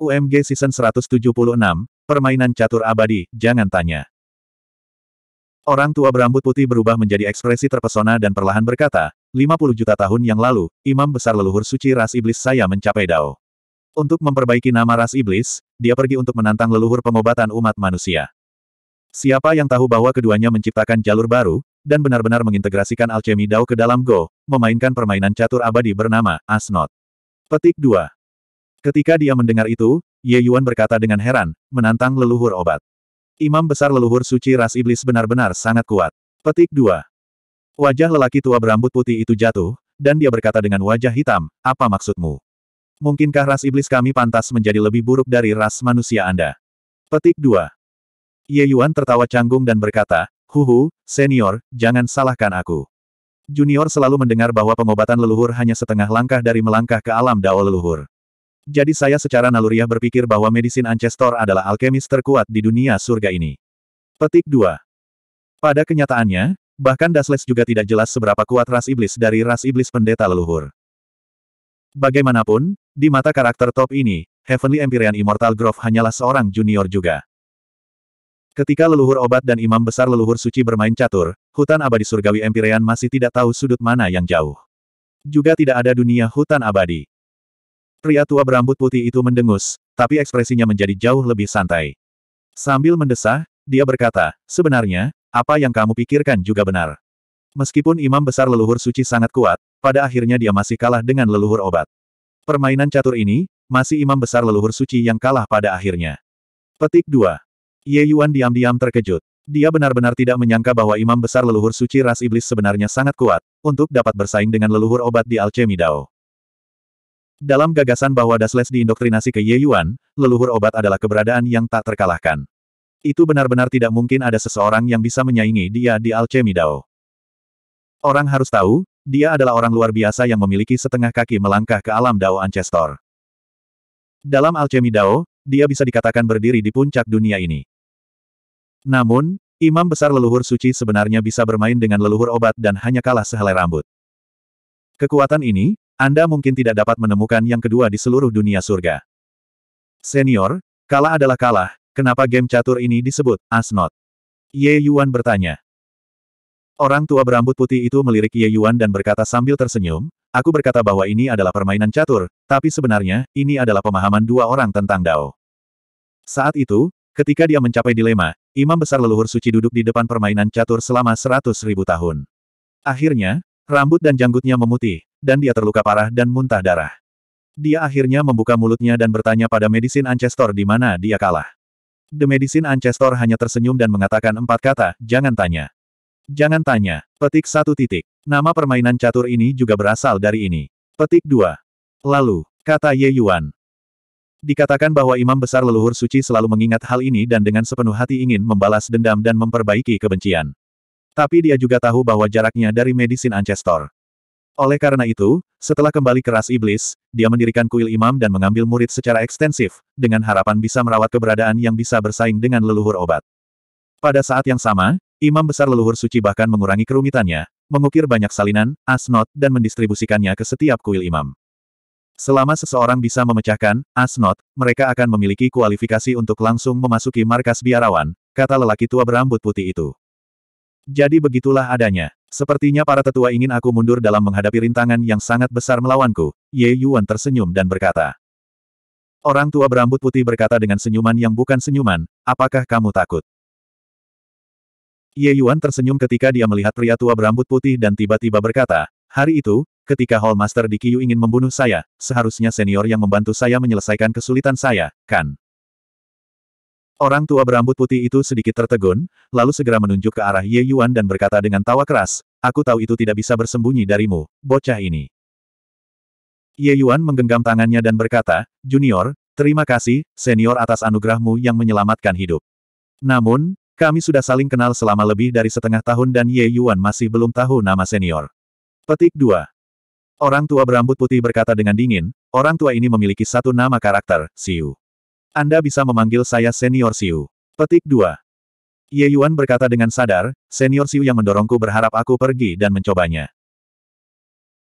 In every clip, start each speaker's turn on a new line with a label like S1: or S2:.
S1: UMG Season 176, Permainan Catur Abadi, jangan tanya. Orang tua berambut putih berubah menjadi ekspresi terpesona dan perlahan berkata, 50 juta tahun yang lalu, imam besar leluhur suci ras iblis saya mencapai Dao. Untuk memperbaiki nama ras iblis, dia pergi untuk menantang leluhur pengobatan umat manusia. Siapa yang tahu bahwa keduanya menciptakan jalur baru, dan benar-benar mengintegrasikan alchemy Dao ke dalam Go, memainkan permainan catur abadi bernama Asnot. Petik 2. Ketika dia mendengar itu, Ye Yuan berkata dengan heran, menantang leluhur obat. Imam besar leluhur suci ras iblis benar-benar sangat kuat. Petik 2. Wajah lelaki tua berambut putih itu jatuh, dan dia berkata dengan wajah hitam, apa maksudmu? Mungkinkah ras iblis kami pantas menjadi lebih buruk dari ras manusia Anda? Petik 2. Ye Yuan tertawa canggung dan berkata, Huhu, senior, jangan salahkan aku. Junior selalu mendengar bahwa pengobatan leluhur hanya setengah langkah dari melangkah ke alam dao leluhur. Jadi saya secara naluriah berpikir bahwa medisin Ancestor adalah alkemis terkuat di dunia surga ini. Petik 2. Pada kenyataannya, bahkan Dasles juga tidak jelas seberapa kuat ras iblis dari ras iblis pendeta leluhur. Bagaimanapun, di mata karakter top ini, Heavenly Empyrean Immortal Grove hanyalah seorang junior juga. Ketika leluhur obat dan imam besar leluhur suci bermain catur, hutan abadi surgawi Empyrean masih tidak tahu sudut mana yang jauh. Juga tidak ada dunia hutan abadi. Pria tua berambut putih itu mendengus, tapi ekspresinya menjadi jauh lebih santai. Sambil mendesah, dia berkata, sebenarnya, apa yang kamu pikirkan juga benar. Meskipun imam besar leluhur suci sangat kuat, pada akhirnya dia masih kalah dengan leluhur obat. Permainan catur ini, masih imam besar leluhur suci yang kalah pada akhirnya. Petik 2. Ye Yuan diam-diam terkejut. Dia benar-benar tidak menyangka bahwa imam besar leluhur suci ras iblis sebenarnya sangat kuat, untuk dapat bersaing dengan leluhur obat di Alchemy Dao. Dalam gagasan bahwa Dasles diindoktrinasi ke Ye Yuan, leluhur obat adalah keberadaan yang tak terkalahkan. Itu benar-benar tidak mungkin ada seseorang yang bisa menyaingi dia di Alchemy Dao. Orang harus tahu, dia adalah orang luar biasa yang memiliki setengah kaki melangkah ke alam Dao Ancestor. Dalam Alchemy Dao, dia bisa dikatakan berdiri di puncak dunia ini. Namun, imam besar leluhur suci sebenarnya bisa bermain dengan leluhur obat dan hanya kalah sehelai rambut. Kekuatan ini, anda mungkin tidak dapat menemukan yang kedua di seluruh dunia surga. Senior, kalah adalah kalah, kenapa game catur ini disebut Asnot? Ye Yuan bertanya. Orang tua berambut putih itu melirik Ye Yuan dan berkata sambil tersenyum, aku berkata bahwa ini adalah permainan catur, tapi sebenarnya, ini adalah pemahaman dua orang tentang Dao. Saat itu, ketika dia mencapai dilema, imam besar leluhur suci duduk di depan permainan catur selama seratus ribu tahun. Akhirnya, rambut dan janggutnya memutih, dan dia terluka parah dan muntah darah. Dia akhirnya membuka mulutnya dan bertanya pada Medisin Ancestor di mana dia kalah. The Medisin Ancestor hanya tersenyum dan mengatakan empat kata, jangan tanya. Jangan tanya. Petik satu titik. Nama permainan catur ini juga berasal dari ini. Petik dua. Lalu, kata Ye Yuan. Dikatakan bahwa imam besar leluhur suci selalu mengingat hal ini dan dengan sepenuh hati ingin membalas dendam dan memperbaiki kebencian. Tapi dia juga tahu bahwa jaraknya dari Medisin Ancestor. Oleh karena itu, setelah kembali ke ras iblis, dia mendirikan kuil imam dan mengambil murid secara ekstensif, dengan harapan bisa merawat keberadaan yang bisa bersaing dengan leluhur obat. Pada saat yang sama, imam besar leluhur suci bahkan mengurangi kerumitannya, mengukir banyak salinan, asnot, dan mendistribusikannya ke setiap kuil imam. Selama seseorang bisa memecahkan asnot, mereka akan memiliki kualifikasi untuk langsung memasuki markas biarawan, kata lelaki tua berambut putih itu. Jadi begitulah adanya. Sepertinya para tetua ingin aku mundur dalam menghadapi rintangan yang sangat besar melawanku. Ye Yuan tersenyum dan berkata. Orang tua berambut putih berkata dengan senyuman yang bukan senyuman, apakah kamu takut? Ye Yuan tersenyum ketika dia melihat pria tua berambut putih dan tiba-tiba berkata, hari itu, ketika Hall Master di Kiyu ingin membunuh saya, seharusnya senior yang membantu saya menyelesaikan kesulitan saya, kan? Orang tua berambut putih itu sedikit tertegun, lalu segera menunjuk ke arah Ye Yuan dan berkata dengan tawa keras, aku tahu itu tidak bisa bersembunyi darimu, bocah ini. Ye Yuan menggenggam tangannya dan berkata, Junior, terima kasih, senior atas anugerahmu yang menyelamatkan hidup. Namun, kami sudah saling kenal selama lebih dari setengah tahun dan Ye Yuan masih belum tahu nama senior. Petik 2. Orang tua berambut putih berkata dengan dingin, orang tua ini memiliki satu nama karakter, Siu. Anda bisa memanggil saya Senior Siu. Petik 2. Ye Yuan berkata dengan sadar, Senior Siu yang mendorongku berharap aku pergi dan mencobanya.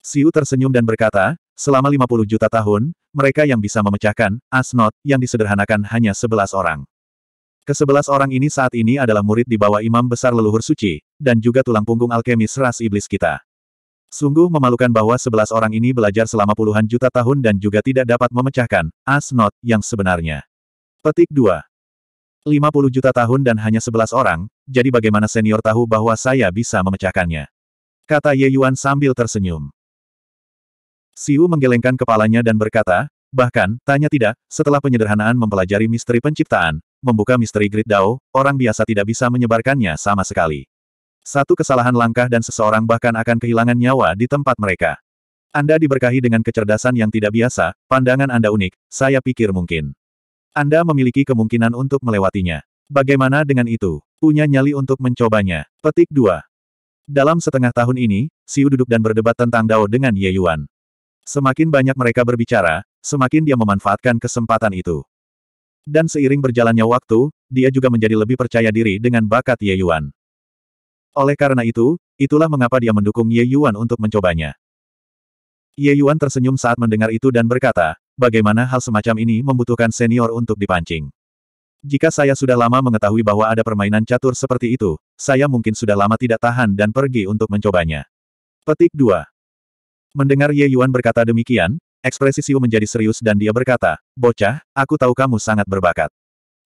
S1: Siu tersenyum dan berkata, selama 50 juta tahun, mereka yang bisa memecahkan, Asnot, yang disederhanakan hanya 11 orang. Kesebelas orang ini saat ini adalah murid di bawah imam besar leluhur suci, dan juga tulang punggung alkemis ras iblis kita. Sungguh memalukan bahwa sebelas orang ini belajar selama puluhan juta tahun dan juga tidak dapat memecahkan Asnot yang sebenarnya. Petik 2. 50 juta tahun dan hanya 11 orang, jadi bagaimana senior tahu bahwa saya bisa memecahkannya? Kata Ye Yuan sambil tersenyum. Siu menggelengkan kepalanya dan berkata, bahkan, tanya tidak, setelah penyederhanaan mempelajari misteri penciptaan, membuka misteri Grid Dao, orang biasa tidak bisa menyebarkannya sama sekali. Satu kesalahan langkah dan seseorang bahkan akan kehilangan nyawa di tempat mereka. Anda diberkahi dengan kecerdasan yang tidak biasa, pandangan Anda unik, saya pikir mungkin. Anda memiliki kemungkinan untuk melewatinya. Bagaimana dengan itu? Punya nyali untuk mencobanya. Petik 2. Dalam setengah tahun ini, Siu duduk dan berdebat tentang Dao dengan Ye Yuan. Semakin banyak mereka berbicara, semakin dia memanfaatkan kesempatan itu. Dan seiring berjalannya waktu, dia juga menjadi lebih percaya diri dengan bakat Ye Yuan. Oleh karena itu, itulah mengapa dia mendukung Ye Yuan untuk mencobanya. Ye Yuan tersenyum saat mendengar itu dan berkata, bagaimana hal semacam ini membutuhkan senior untuk dipancing. Jika saya sudah lama mengetahui bahwa ada permainan catur seperti itu, saya mungkin sudah lama tidak tahan dan pergi untuk mencobanya. Petik 2. Mendengar Ye Yuan berkata demikian, ekspresi Siu menjadi serius dan dia berkata, Bocah, aku tahu kamu sangat berbakat.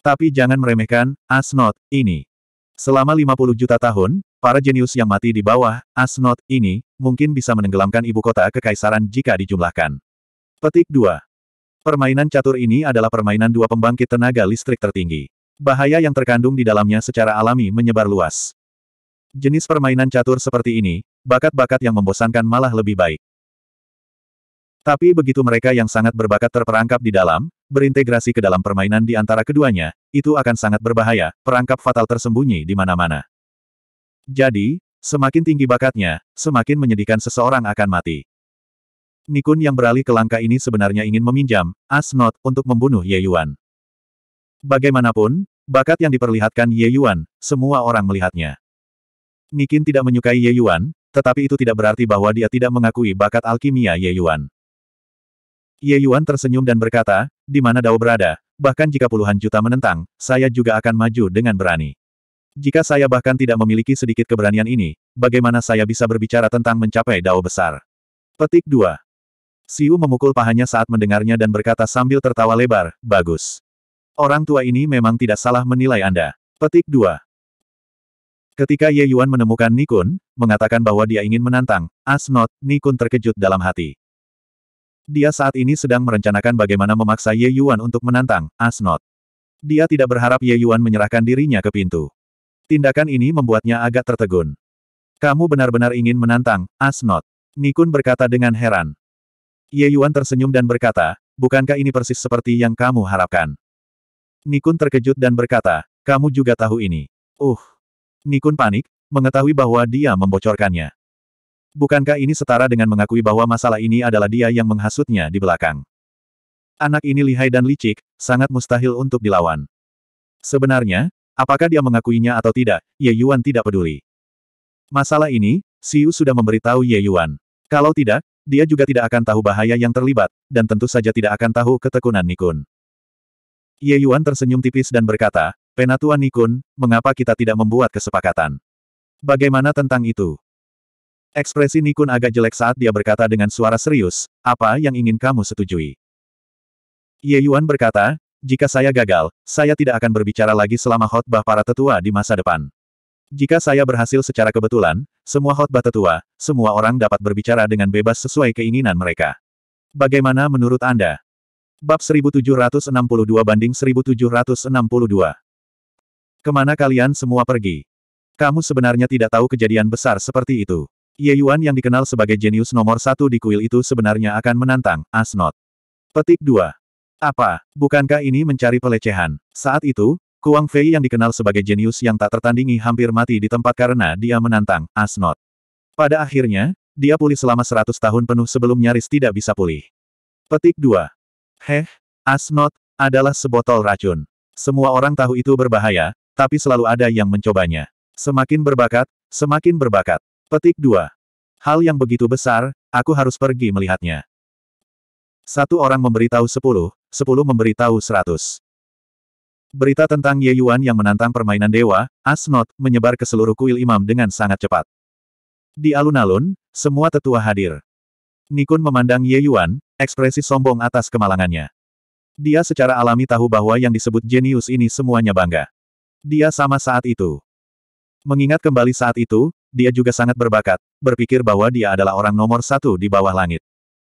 S1: Tapi jangan meremehkan, Asnot, ini. Selama 50 juta tahun, para jenius yang mati di bawah, Asnot, ini, mungkin bisa menenggelamkan ibu kota kekaisaran jika dijumlahkan. Petik 2. Permainan catur ini adalah permainan dua pembangkit tenaga listrik tertinggi. Bahaya yang terkandung di dalamnya secara alami menyebar luas. Jenis permainan catur seperti ini, bakat-bakat yang membosankan malah lebih baik. Tapi begitu mereka yang sangat berbakat terperangkap di dalam, berintegrasi ke dalam permainan di antara keduanya, itu akan sangat berbahaya, perangkap fatal tersembunyi di mana-mana. Jadi, semakin tinggi bakatnya, semakin menyedihkan seseorang akan mati. Nikun yang beralih ke langkah ini sebenarnya ingin meminjam, Asnot, untuk membunuh Ye Yuan. Bagaimanapun, bakat yang diperlihatkan Ye Yuan, semua orang melihatnya. Nikin tidak menyukai Ye Yuan, tetapi itu tidak berarti bahwa dia tidak mengakui bakat alkimia Ye Yuan. Ye Yuan tersenyum dan berkata, di mana Dao berada, bahkan jika puluhan juta menentang, saya juga akan maju dengan berani. Jika saya bahkan tidak memiliki sedikit keberanian ini, bagaimana saya bisa berbicara tentang mencapai Dao besar? Petik 2. Siu memukul pahanya saat mendengarnya dan berkata sambil tertawa lebar, bagus. Orang tua ini memang tidak salah menilai Anda. Petik 2. Ketika Ye Yuan menemukan Nikun, mengatakan bahwa dia ingin menantang, Asnot, Nikun terkejut dalam hati. Dia saat ini sedang merencanakan bagaimana memaksa Ye Yuan untuk menantang, Asnot. Dia tidak berharap Ye Yuan menyerahkan dirinya ke pintu. Tindakan ini membuatnya agak tertegun. Kamu benar-benar ingin menantang, Asnot. Nikun berkata dengan heran. Ye Yuan tersenyum dan berkata, bukankah ini persis seperti yang kamu harapkan? Nikun terkejut dan berkata, kamu juga tahu ini. Uh. Nikun panik, mengetahui bahwa dia membocorkannya. Bukankah ini setara dengan mengakui bahwa masalah ini adalah dia yang menghasutnya di belakang? Anak ini lihai dan licik, sangat mustahil untuk dilawan. Sebenarnya, apakah dia mengakuinya atau tidak, Ye Yuan tidak peduli. Masalah ini, Siu sudah memberitahu Ye Yuan. Kalau tidak, dia juga tidak akan tahu bahaya yang terlibat, dan tentu saja tidak akan tahu ketekunan Nikun. Ye Yuan tersenyum tipis dan berkata, Penatua Nikun, mengapa kita tidak membuat kesepakatan? Bagaimana tentang itu? Ekspresi Nikun agak jelek saat dia berkata dengan suara serius, apa yang ingin kamu setujui? Ye Yuan berkata, jika saya gagal, saya tidak akan berbicara lagi selama khotbah para tetua di masa depan. Jika saya berhasil secara kebetulan, semua khotbah tetua, semua orang dapat berbicara dengan bebas sesuai keinginan mereka. Bagaimana menurut Anda? Bab 1762 banding 1762. Ke mana kalian semua pergi? Kamu sebenarnya tidak tahu kejadian besar seperti itu. Ye Yuan yang dikenal sebagai jenius nomor satu di kuil itu sebenarnya akan menantang, Asnot. Petik 2. Apa, bukankah ini mencari pelecehan? Saat itu, Kuang Fei yang dikenal sebagai jenius yang tak tertandingi hampir mati di tempat karena dia menantang Asnot. Pada akhirnya, dia pulih selama seratus tahun penuh sebelum nyaris tidak bisa pulih. Petik 2. Heh, Asnot, adalah sebotol racun. Semua orang tahu itu berbahaya, tapi selalu ada yang mencobanya. Semakin berbakat, semakin berbakat. Petik 2. Hal yang begitu besar, aku harus pergi melihatnya. Satu orang memberitahu sepuluh, sepuluh memberitahu seratus. Berita tentang Ye Yuan yang menantang permainan dewa, Asnot, menyebar ke seluruh kuil imam dengan sangat cepat. Di alun-alun, semua tetua hadir. Nikun memandang Ye Yuan, ekspresi sombong atas kemalangannya. Dia secara alami tahu bahwa yang disebut jenius ini semuanya bangga. Dia sama saat itu. Mengingat kembali saat itu, dia juga sangat berbakat, berpikir bahwa dia adalah orang nomor satu di bawah langit.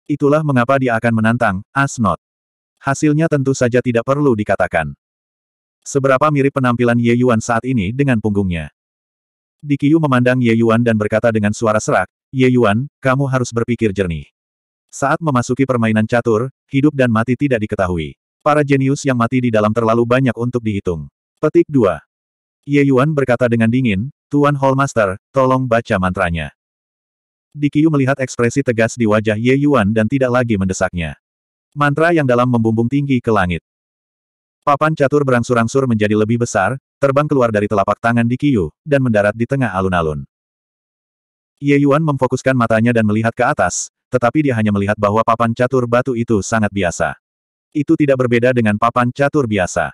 S1: Itulah mengapa dia akan menantang, Asnot. Hasilnya tentu saja tidak perlu dikatakan. Seberapa mirip penampilan Ye Yuan saat ini dengan punggungnya. Di Kiyu memandang Ye Yuan dan berkata dengan suara serak, Ye Yuan, kamu harus berpikir jernih. Saat memasuki permainan catur, hidup dan mati tidak diketahui. Para jenius yang mati di dalam terlalu banyak untuk dihitung. Petik 2. Ye Yuan berkata dengan dingin, Tuan Hallmaster, tolong baca mantranya. Di Kiyu melihat ekspresi tegas di wajah Ye Yuan dan tidak lagi mendesaknya. Mantra yang dalam membumbung tinggi ke langit. Papan catur berangsur-angsur menjadi lebih besar, terbang keluar dari telapak tangan di Kiyu, dan mendarat di tengah alun-alun. Ye Yuan memfokuskan matanya dan melihat ke atas, tetapi dia hanya melihat bahwa papan catur batu itu sangat biasa. Itu tidak berbeda dengan papan catur biasa.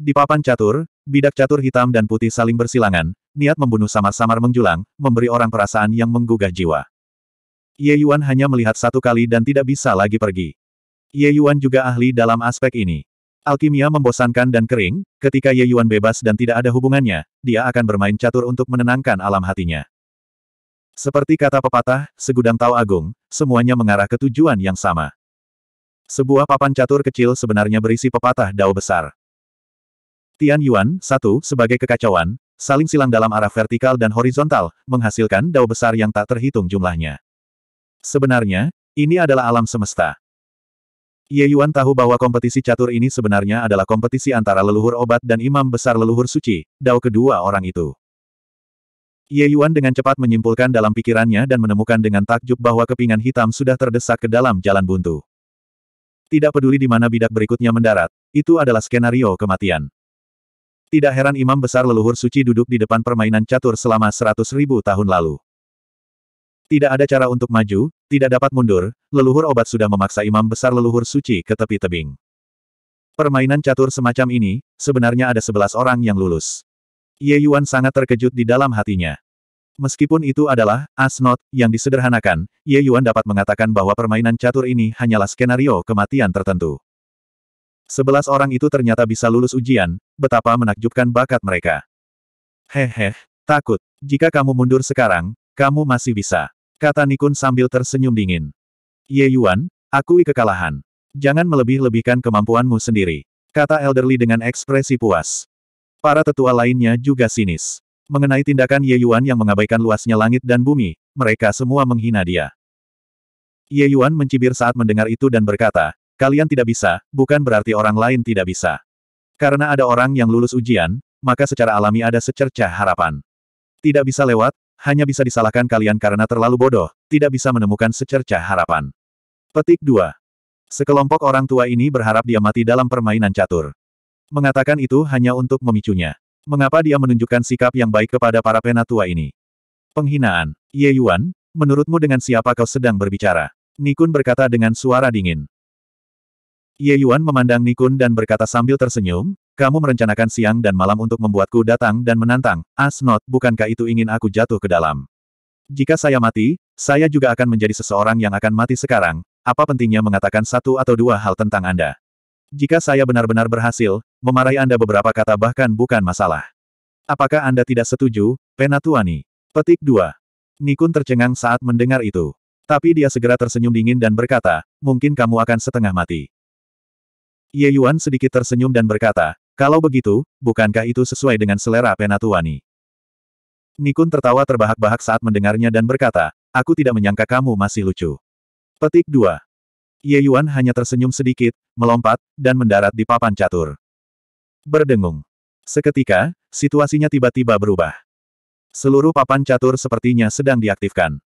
S1: Di papan catur, bidak catur hitam dan putih saling bersilangan, niat membunuh samar-samar menjulang, memberi orang perasaan yang menggugah jiwa. Ye Yuan hanya melihat satu kali dan tidak bisa lagi pergi. Ye Yuan juga ahli dalam aspek ini. Alkimia membosankan dan kering, ketika Ye Yuan bebas dan tidak ada hubungannya, dia akan bermain catur untuk menenangkan alam hatinya. Seperti kata pepatah, segudang tahu agung, semuanya mengarah ke tujuan yang sama. Sebuah papan catur kecil sebenarnya berisi pepatah dao besar. Tian Yuan, satu, sebagai kekacauan, saling silang dalam arah vertikal dan horizontal, menghasilkan dao besar yang tak terhitung jumlahnya. Sebenarnya, ini adalah alam semesta. Ye Yuan tahu bahwa kompetisi catur ini sebenarnya adalah kompetisi antara leluhur obat dan imam besar leluhur suci, dao kedua orang itu. Ye Yuan dengan cepat menyimpulkan dalam pikirannya dan menemukan dengan takjub bahwa kepingan hitam sudah terdesak ke dalam jalan buntu. Tidak peduli di mana bidak berikutnya mendarat, itu adalah skenario kematian. Tidak heran imam besar leluhur suci duduk di depan permainan catur selama seratus ribu tahun lalu. Tidak ada cara untuk maju, tidak dapat mundur, leluhur obat sudah memaksa imam besar leluhur suci ke tepi tebing. Permainan catur semacam ini, sebenarnya ada sebelas orang yang lulus. Ye Yuan sangat terkejut di dalam hatinya. Meskipun itu adalah Asnot yang disederhanakan, Ye Yuan dapat mengatakan bahwa permainan catur ini hanyalah skenario kematian tertentu. Sebelas orang itu ternyata bisa lulus ujian, betapa menakjubkan bakat mereka. Hehe, takut. Jika kamu mundur sekarang, kamu masih bisa. Kata Nikun sambil tersenyum dingin. Ye Yuan, akui kekalahan. Jangan melebih-lebihkan kemampuanmu sendiri. Kata Elderly dengan ekspresi puas. Para tetua lainnya juga sinis. Mengenai tindakan Ye Yuan yang mengabaikan luasnya langit dan bumi, mereka semua menghina dia. Ye Yuan mencibir saat mendengar itu dan berkata, Kalian tidak bisa, bukan berarti orang lain tidak bisa. Karena ada orang yang lulus ujian, maka secara alami ada secercah harapan. Tidak bisa lewat, hanya bisa disalahkan kalian karena terlalu bodoh, tidak bisa menemukan secercah harapan. Petik 2. Sekelompok orang tua ini berharap dia mati dalam permainan catur. Mengatakan itu hanya untuk memicunya. Mengapa dia menunjukkan sikap yang baik kepada para penatua ini? Penghinaan. Ye Yuan, menurutmu dengan siapa kau sedang berbicara? Nikun berkata dengan suara dingin. Ye Yuan memandang Nikun dan berkata sambil tersenyum, kamu merencanakan siang dan malam untuk membuatku datang dan menantang, Asnot, bukankah itu ingin aku jatuh ke dalam? Jika saya mati, saya juga akan menjadi seseorang yang akan mati sekarang, apa pentingnya mengatakan satu atau dua hal tentang Anda? Jika saya benar-benar berhasil, memarahi Anda beberapa kata bahkan bukan masalah. Apakah Anda tidak setuju, Penatuani? Petik 2. Nikun tercengang saat mendengar itu. Tapi dia segera tersenyum dingin dan berkata, mungkin kamu akan setengah mati. Ye Yuan sedikit tersenyum dan berkata, kalau begitu, bukankah itu sesuai dengan selera Penatuani? Nikun tertawa terbahak-bahak saat mendengarnya dan berkata, aku tidak menyangka kamu masih lucu. Petik 2. Ye Yuan hanya tersenyum sedikit, melompat, dan mendarat di papan catur. Berdengung. Seketika, situasinya tiba-tiba berubah. Seluruh papan catur sepertinya sedang diaktifkan.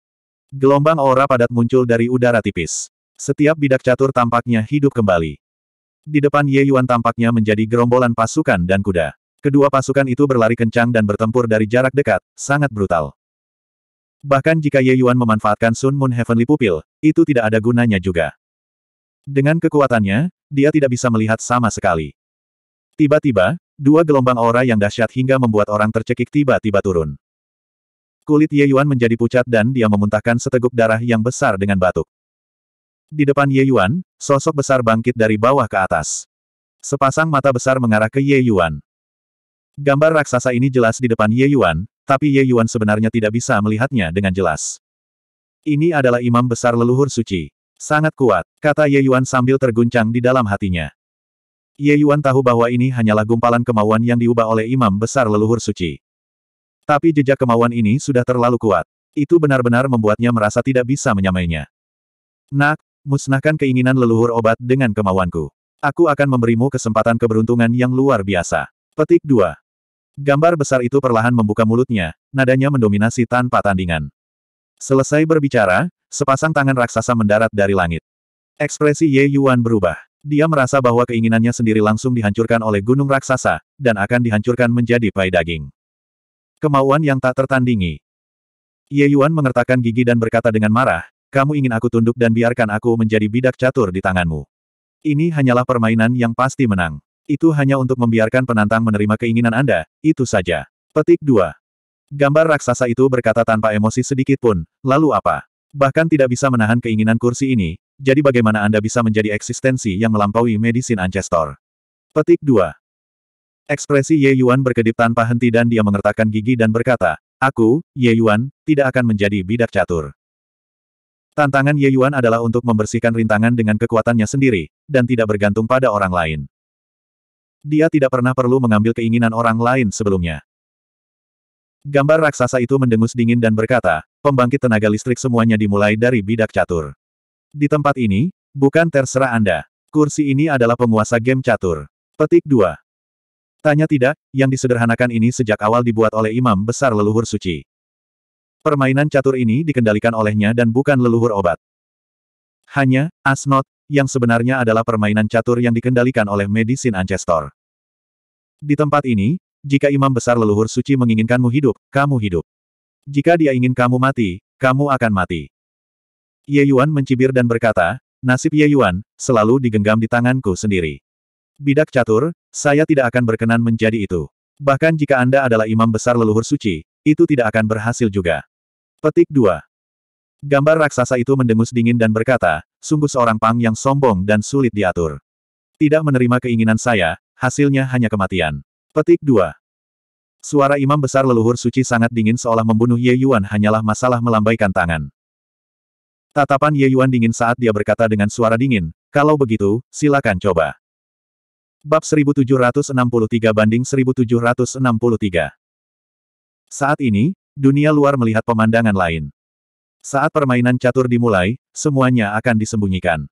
S1: Gelombang aura padat muncul dari udara tipis. Setiap bidak catur tampaknya hidup kembali. Di depan Ye Yuan tampaknya menjadi gerombolan pasukan dan kuda. Kedua pasukan itu berlari kencang dan bertempur dari jarak dekat, sangat brutal. Bahkan jika Ye Yuan memanfaatkan Sun Moon Heavenly Pupil, itu tidak ada gunanya juga. Dengan kekuatannya, dia tidak bisa melihat sama sekali. Tiba-tiba, dua gelombang aura yang dahsyat hingga membuat orang tercekik tiba-tiba turun. Kulit Ye Yuan menjadi pucat dan dia memuntahkan seteguk darah yang besar dengan batuk. Di depan Ye Yuan, sosok besar bangkit dari bawah ke atas. Sepasang mata besar mengarah ke Ye Yuan. Gambar raksasa ini jelas di depan Ye Yuan, tapi Ye Yuan sebenarnya tidak bisa melihatnya dengan jelas. Ini adalah imam besar leluhur suci. Sangat kuat, kata Ye Yuan sambil terguncang di dalam hatinya. Ye Yuan tahu bahwa ini hanyalah gumpalan kemauan yang diubah oleh imam besar leluhur suci. Tapi jejak kemauan ini sudah terlalu kuat. Itu benar-benar membuatnya merasa tidak bisa menyamainya. Nak, musnahkan keinginan leluhur obat dengan kemauanku. Aku akan memberimu kesempatan keberuntungan yang luar biasa. Petik 2. Gambar besar itu perlahan membuka mulutnya, nadanya mendominasi tanpa tandingan. Selesai berbicara, sepasang tangan raksasa mendarat dari langit. Ekspresi Ye Yuan berubah. Dia merasa bahwa keinginannya sendiri langsung dihancurkan oleh gunung raksasa, dan akan dihancurkan menjadi pai daging. Kemauan yang tak tertandingi. Ye Yuan mengertakkan gigi dan berkata dengan marah, kamu ingin aku tunduk dan biarkan aku menjadi bidak catur di tanganmu. Ini hanyalah permainan yang pasti menang. Itu hanya untuk membiarkan penantang menerima keinginan Anda, itu saja. Petik 2. Gambar raksasa itu berkata tanpa emosi sedikit pun, lalu apa? Bahkan tidak bisa menahan keinginan kursi ini, jadi bagaimana Anda bisa menjadi eksistensi yang melampaui medisin Ancestor? Petik 2. Ekspresi Ye Yuan berkedip tanpa henti dan dia mengertakkan gigi dan berkata, Aku, Ye Yuan, tidak akan menjadi bidak catur. Tantangan Ye Yuan adalah untuk membersihkan rintangan dengan kekuatannya sendiri, dan tidak bergantung pada orang lain. Dia tidak pernah perlu mengambil keinginan orang lain sebelumnya. Gambar raksasa itu mendengus dingin dan berkata, pembangkit tenaga listrik semuanya dimulai dari bidak catur. Di tempat ini, bukan terserah Anda. Kursi ini adalah penguasa game catur. Petik 2. Tanya tidak, yang disederhanakan ini sejak awal dibuat oleh imam besar leluhur suci. Permainan catur ini dikendalikan olehnya dan bukan leluhur obat. Hanya, Asnot, yang sebenarnya adalah permainan catur yang dikendalikan oleh medisin Ancestor. Di tempat ini, jika imam besar leluhur suci menginginkanmu hidup, kamu hidup. Jika dia ingin kamu mati, kamu akan mati. Ye Yuan mencibir dan berkata, nasib Ye Yuan, selalu digenggam di tanganku sendiri. Bidak catur, saya tidak akan berkenan menjadi itu. Bahkan jika Anda adalah imam besar leluhur suci, itu tidak akan berhasil juga. Petik 2. Gambar raksasa itu mendengus dingin dan berkata, sungguh seorang pang yang sombong dan sulit diatur. Tidak menerima keinginan saya, hasilnya hanya kematian. Petik 2. Suara imam besar leluhur suci sangat dingin seolah membunuh Ye Yuan hanyalah masalah melambaikan tangan. Tatapan Ye Yuan dingin saat dia berkata dengan suara dingin, kalau begitu, silakan coba. Bab 1763 banding 1763 Saat ini, dunia luar melihat pemandangan lain. Saat permainan catur dimulai, semuanya akan disembunyikan.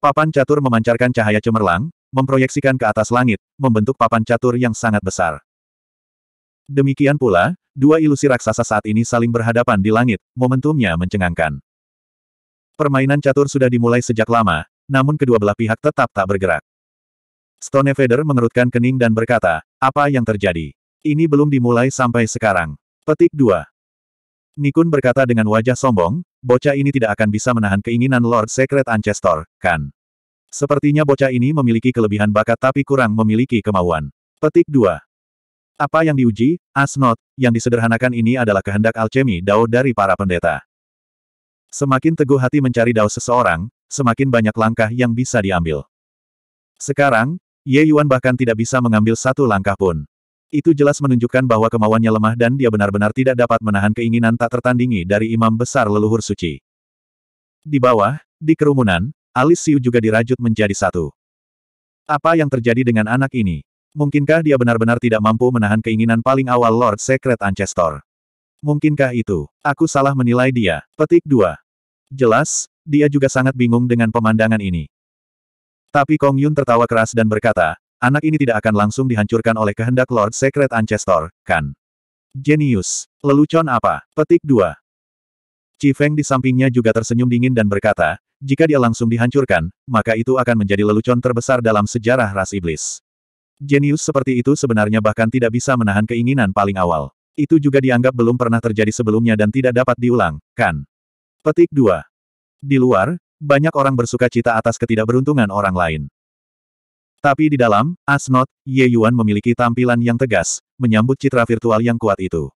S1: Papan catur memancarkan cahaya cemerlang, memproyeksikan ke atas langit, membentuk papan catur yang sangat besar. Demikian pula, dua ilusi raksasa saat ini saling berhadapan di langit, momentumnya mencengangkan. Permainan catur sudah dimulai sejak lama, namun kedua belah pihak tetap tak bergerak. Stonefeder mengerutkan kening dan berkata, apa yang terjadi? Ini belum dimulai sampai sekarang. Petik 2. Nikun berkata dengan wajah sombong, bocah ini tidak akan bisa menahan keinginan Lord Secret Ancestor, kan? Sepertinya bocah ini memiliki kelebihan bakat tapi kurang memiliki kemauan. Petik 2. Apa yang diuji, Asnot, yang disederhanakan ini adalah kehendak alchemy Dao dari para pendeta. Semakin teguh hati mencari dao seseorang, semakin banyak langkah yang bisa diambil. Sekarang, Ye Yuan bahkan tidak bisa mengambil satu langkah pun. Itu jelas menunjukkan bahwa kemauannya lemah dan dia benar-benar tidak dapat menahan keinginan tak tertandingi dari imam besar leluhur suci. Di bawah, di kerumunan, alis Siu juga dirajut menjadi satu. Apa yang terjadi dengan anak ini? Mungkinkah dia benar-benar tidak mampu menahan keinginan paling awal Lord Secret Ancestor? Mungkinkah itu? Aku salah menilai dia. Petik 2. Jelas, dia juga sangat bingung dengan pemandangan ini. Tapi Kong Yun tertawa keras dan berkata, anak ini tidak akan langsung dihancurkan oleh kehendak Lord Secret Ancestor, kan? Genius. Lelucon apa? Petik 2. Chi Feng di sampingnya juga tersenyum dingin dan berkata, jika dia langsung dihancurkan, maka itu akan menjadi lelucon terbesar dalam sejarah ras iblis. Jenius seperti itu sebenarnya bahkan tidak bisa menahan keinginan paling awal. Itu juga dianggap belum pernah terjadi sebelumnya dan tidak dapat diulang, kan? Petik 2. Di luar, banyak orang bersuka cita atas ketidakberuntungan orang lain. Tapi di dalam, Asnot, Ye Yuan memiliki tampilan yang tegas, menyambut citra virtual yang kuat itu.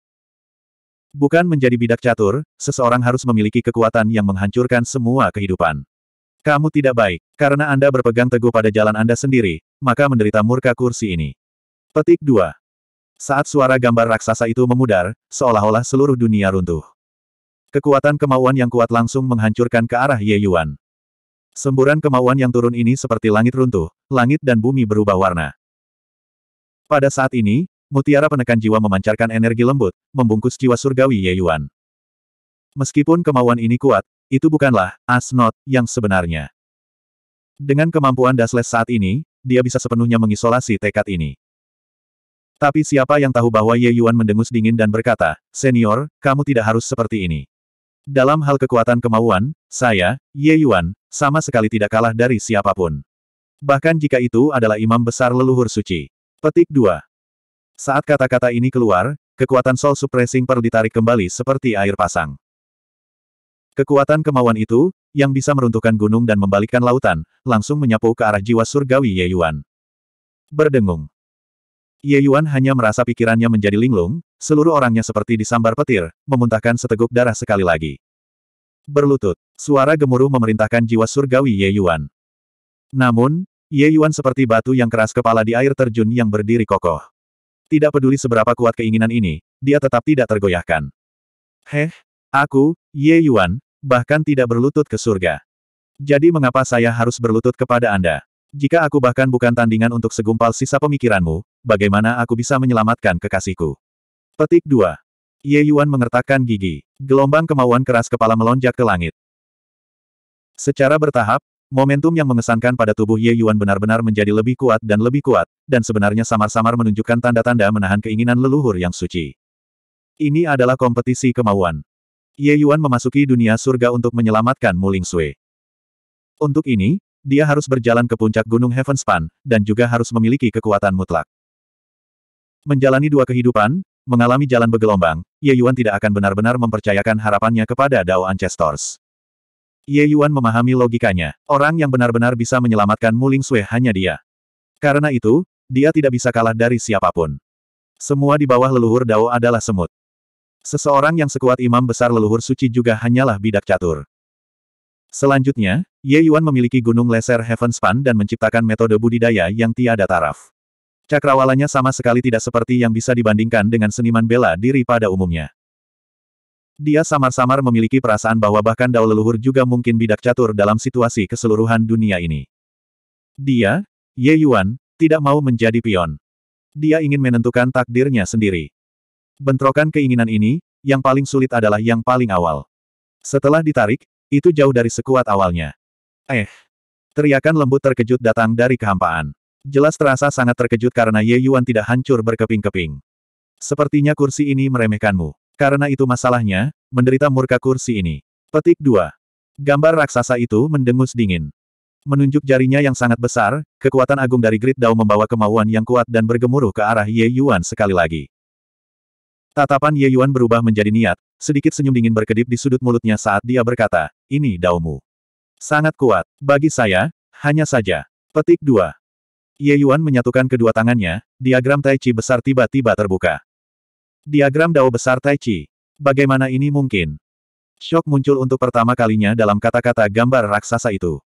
S1: Bukan menjadi bidak catur, seseorang harus memiliki kekuatan yang menghancurkan semua kehidupan. Kamu tidak baik, karena Anda berpegang teguh pada jalan Anda sendiri, maka menderita murka kursi ini. Petik 2. Saat suara gambar raksasa itu memudar, seolah-olah seluruh dunia runtuh. Kekuatan kemauan yang kuat langsung menghancurkan ke arah Ye Yuan. Semburan kemauan yang turun ini seperti langit runtuh, langit dan bumi berubah warna. Pada saat ini, Mutiara penekan jiwa memancarkan energi lembut, membungkus jiwa surgawi Ye Yuan. Meskipun kemauan ini kuat, itu bukanlah Asnot yang sebenarnya. Dengan kemampuan Dasles saat ini, dia bisa sepenuhnya mengisolasi tekad ini. Tapi siapa yang tahu bahwa Ye Yuan mendengus dingin dan berkata, Senior, kamu tidak harus seperti ini. Dalam hal kekuatan kemauan, saya, Ye Yuan, sama sekali tidak kalah dari siapa pun. Bahkan jika itu adalah imam besar leluhur suci. Petik 2. Saat kata-kata ini keluar, kekuatan Soul Suppressing Pearl ditarik kembali seperti air pasang. Kekuatan kemauan itu, yang bisa meruntuhkan gunung dan membalikkan lautan, langsung menyapu ke arah jiwa surgawi Ye Yuan. Berdengung. Ye Yuan hanya merasa pikirannya menjadi linglung, seluruh orangnya seperti disambar petir, memuntahkan seteguk darah sekali lagi. Berlutut, suara gemuruh memerintahkan jiwa surgawi Ye Yuan. Namun, Ye Yuan seperti batu yang keras kepala di air terjun yang berdiri kokoh. Tidak peduli seberapa kuat keinginan ini, dia tetap tidak tergoyahkan. Heh, aku, Ye Yuan, bahkan tidak berlutut ke surga. Jadi mengapa saya harus berlutut kepada Anda? Jika aku bahkan bukan tandingan untuk segumpal sisa pemikiranmu, bagaimana aku bisa menyelamatkan kekasihku? Petik 2. Ye Yuan mengertakkan gigi. Gelombang kemauan keras kepala melonjak ke langit. Secara bertahap, Momentum yang mengesankan pada tubuh Ye Yuan benar-benar menjadi lebih kuat dan lebih kuat, dan sebenarnya samar-samar menunjukkan tanda-tanda menahan keinginan leluhur yang suci. Ini adalah kompetisi kemauan. Ye Yuan memasuki dunia surga untuk menyelamatkan Muling Sui. Untuk ini, dia harus berjalan ke puncak Gunung Heavenspan, dan juga harus memiliki kekuatan mutlak. Menjalani dua kehidupan, mengalami jalan bergelombang, Ye Yuan tidak akan benar-benar mempercayakan harapannya kepada Dao Ancestors. Ye Yuan memahami logikanya. Orang yang benar-benar bisa menyelamatkan Muling Sui hanya dia. Karena itu, dia tidak bisa kalah dari siapa pun. Semua di bawah leluhur Dao adalah semut. Seseorang yang sekuat imam besar leluhur suci juga hanyalah bidak catur. Selanjutnya, Ye Yuan memiliki gunung leser Heaven Span dan menciptakan metode budidaya yang tiada taraf. Cakrawalanya sama sekali tidak seperti yang bisa dibandingkan dengan seniman bela diri pada umumnya. Dia samar-samar memiliki perasaan bahwa bahkan Dao leluhur juga mungkin bidak catur dalam situasi keseluruhan dunia ini. Dia, Ye Yuan, tidak mau menjadi pion. Dia ingin menentukan takdirnya sendiri. Bentrokan keinginan ini, yang paling sulit adalah yang paling awal. Setelah ditarik, itu jauh dari sekuat awalnya. Eh! Teriakan lembut terkejut datang dari kehampaan. Jelas terasa sangat terkejut karena Ye Yuan tidak hancur berkeping-keping. Sepertinya kursi ini meremehkanmu. Karena itu masalahnya, menderita murka kursi ini. Petik 2. Gambar raksasa itu mendengus dingin. Menunjuk jarinya yang sangat besar, kekuatan agung dari Grid Dao membawa kemauan yang kuat dan bergemuruh ke arah Ye Yuan sekali lagi. Tatapan Ye Yuan berubah menjadi niat, sedikit senyum dingin berkedip di sudut mulutnya saat dia berkata, ini Daomu. Sangat kuat, bagi saya, hanya saja. Petik 2. Ye Yuan menyatukan kedua tangannya, diagram Tai Chi besar tiba-tiba terbuka. Diagram Dao besar Tai Chi. Bagaimana ini mungkin? Shock muncul untuk pertama kalinya dalam kata-kata gambar raksasa itu.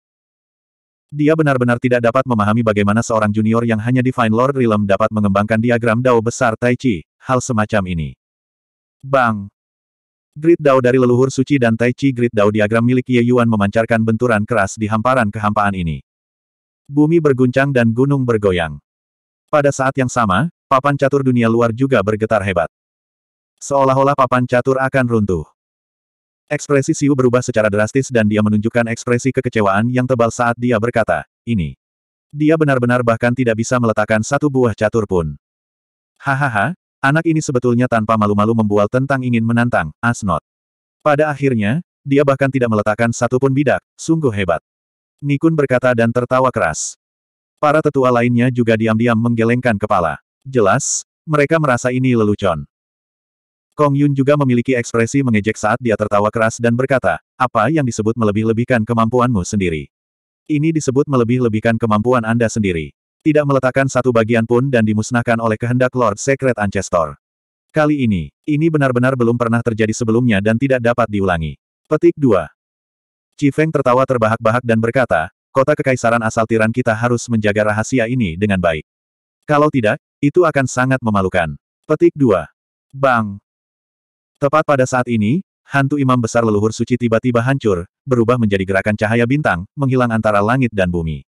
S1: Dia benar-benar tidak dapat memahami bagaimana seorang junior yang hanya Divine Lord Realm dapat mengembangkan diagram Dao besar Tai Chi, hal semacam ini. Bang! Grid Dao dari leluhur suci dan Tai Chi Grid Dao diagram milik Ye Yuan memancarkan benturan keras di hamparan kehampaan ini. Bumi berguncang dan gunung bergoyang. Pada saat yang sama, papan catur dunia luar juga bergetar hebat. Seolah-olah papan catur akan runtuh. Ekspresi Siu berubah secara drastis dan dia menunjukkan ekspresi kekecewaan yang tebal saat dia berkata, ini. Dia benar-benar bahkan tidak bisa meletakkan satu buah catur pun. Hahaha, anak ini sebetulnya tanpa malu-malu membual tentang ingin menantang, Asnot. Pada akhirnya, dia bahkan tidak meletakkan satu pun bidak, sungguh hebat. Nikun berkata dan tertawa keras. Para tetua lainnya juga diam-diam menggelengkan kepala. Jelas, mereka merasa ini lelucon. Kong Yun juga memiliki ekspresi mengejek saat dia tertawa keras dan berkata, apa yang disebut melebih-lebihkan kemampuanmu sendiri. Ini disebut melebih-lebihkan kemampuan Anda sendiri. Tidak meletakkan satu bagian pun dan dimusnahkan oleh kehendak Lord Secret Ancestor. Kali ini, ini benar-benar belum pernah terjadi sebelumnya dan tidak dapat diulangi. Petik 2. Feng tertawa terbahak-bahak dan berkata, kota kekaisaran asal tiran kita harus menjaga rahasia ini dengan baik. Kalau tidak, itu akan sangat memalukan. Petik 2. Bang! Tepat pada saat ini, hantu imam besar leluhur suci tiba-tiba hancur, berubah menjadi gerakan cahaya bintang, menghilang antara langit dan bumi.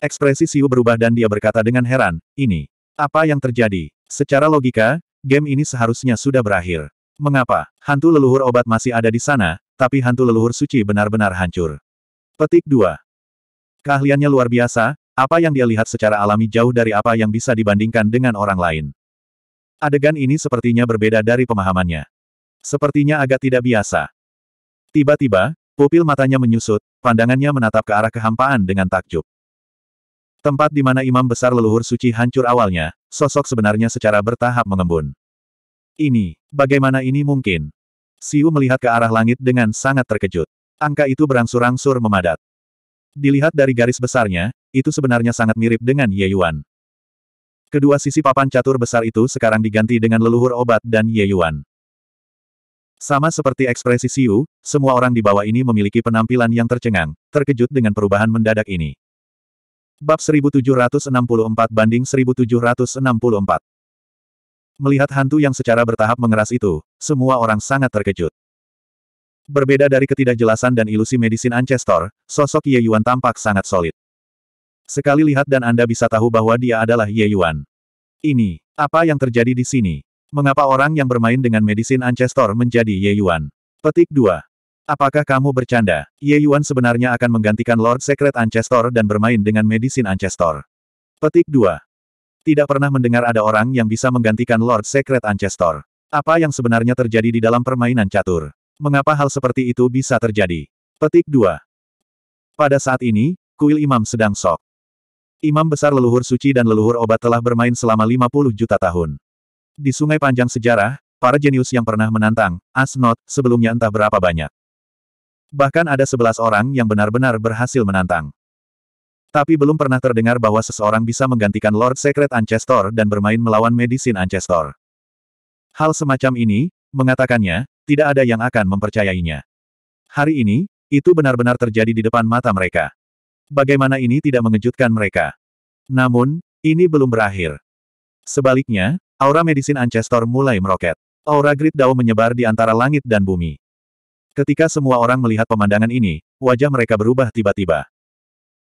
S1: Ekspresi Siu berubah dan dia berkata dengan heran, ini, apa yang terjadi? Secara logika, game ini seharusnya sudah berakhir. Mengapa? Hantu leluhur obat masih ada di sana, tapi hantu leluhur suci benar-benar hancur. Petik 2. Keahliannya luar biasa, apa yang dia lihat secara alami jauh dari apa yang bisa dibandingkan dengan orang lain. Adegan ini sepertinya berbeda dari pemahamannya. Sepertinya agak tidak biasa. Tiba-tiba, pupil matanya menyusut, pandangannya menatap ke arah kehampaan dengan takjub. Tempat di mana imam besar leluhur suci hancur awalnya, sosok sebenarnya secara bertahap mengembun. Ini, bagaimana ini mungkin? Siu melihat ke arah langit dengan sangat terkejut. Angka itu berangsur-angsur memadat. Dilihat dari garis besarnya, itu sebenarnya sangat mirip dengan Ye Yuan. Kedua sisi papan catur besar itu sekarang diganti dengan leluhur obat dan Ye Yuan. Sama seperti ekspresi Siu, semua orang di bawah ini memiliki penampilan yang tercengang, terkejut dengan perubahan mendadak ini. Bab 1764 banding 1764 Melihat hantu yang secara bertahap mengeras itu, semua orang sangat terkejut. Berbeda dari ketidakjelasan dan ilusi medisin Ancestor, sosok Ye Yuan tampak sangat solid. Sekali lihat dan Anda bisa tahu bahwa dia adalah Ye Yuan. Ini, apa yang terjadi di sini? Mengapa orang yang bermain dengan medisin Ancestor menjadi Ye Yuan? Petik 2. Apakah kamu bercanda? Ye Yuan sebenarnya akan menggantikan Lord Secret Ancestor dan bermain dengan medisin Ancestor. Petik 2. Tidak pernah mendengar ada orang yang bisa menggantikan Lord Secret Ancestor. Apa yang sebenarnya terjadi di dalam permainan catur? Mengapa hal seperti itu bisa terjadi? Petik 2. Pada saat ini, kuil imam sedang sok. Imam besar leluhur suci dan leluhur obat telah bermain selama 50 juta tahun. Di sungai panjang sejarah, para jenius yang pernah menantang, Asnot, sebelumnya entah berapa banyak. Bahkan ada 11 orang yang benar-benar berhasil menantang. Tapi belum pernah terdengar bahwa seseorang bisa menggantikan Lord Secret Ancestor dan bermain melawan Medicine Ancestor. Hal semacam ini, mengatakannya, tidak ada yang akan mempercayainya. Hari ini, itu benar-benar terjadi di depan mata mereka. Bagaimana ini tidak mengejutkan mereka? Namun, ini belum berakhir. Sebaliknya, aura medisin Ancestor mulai meroket. Aura Grid Dao menyebar di antara langit dan bumi. Ketika semua orang melihat pemandangan ini, wajah mereka berubah tiba-tiba.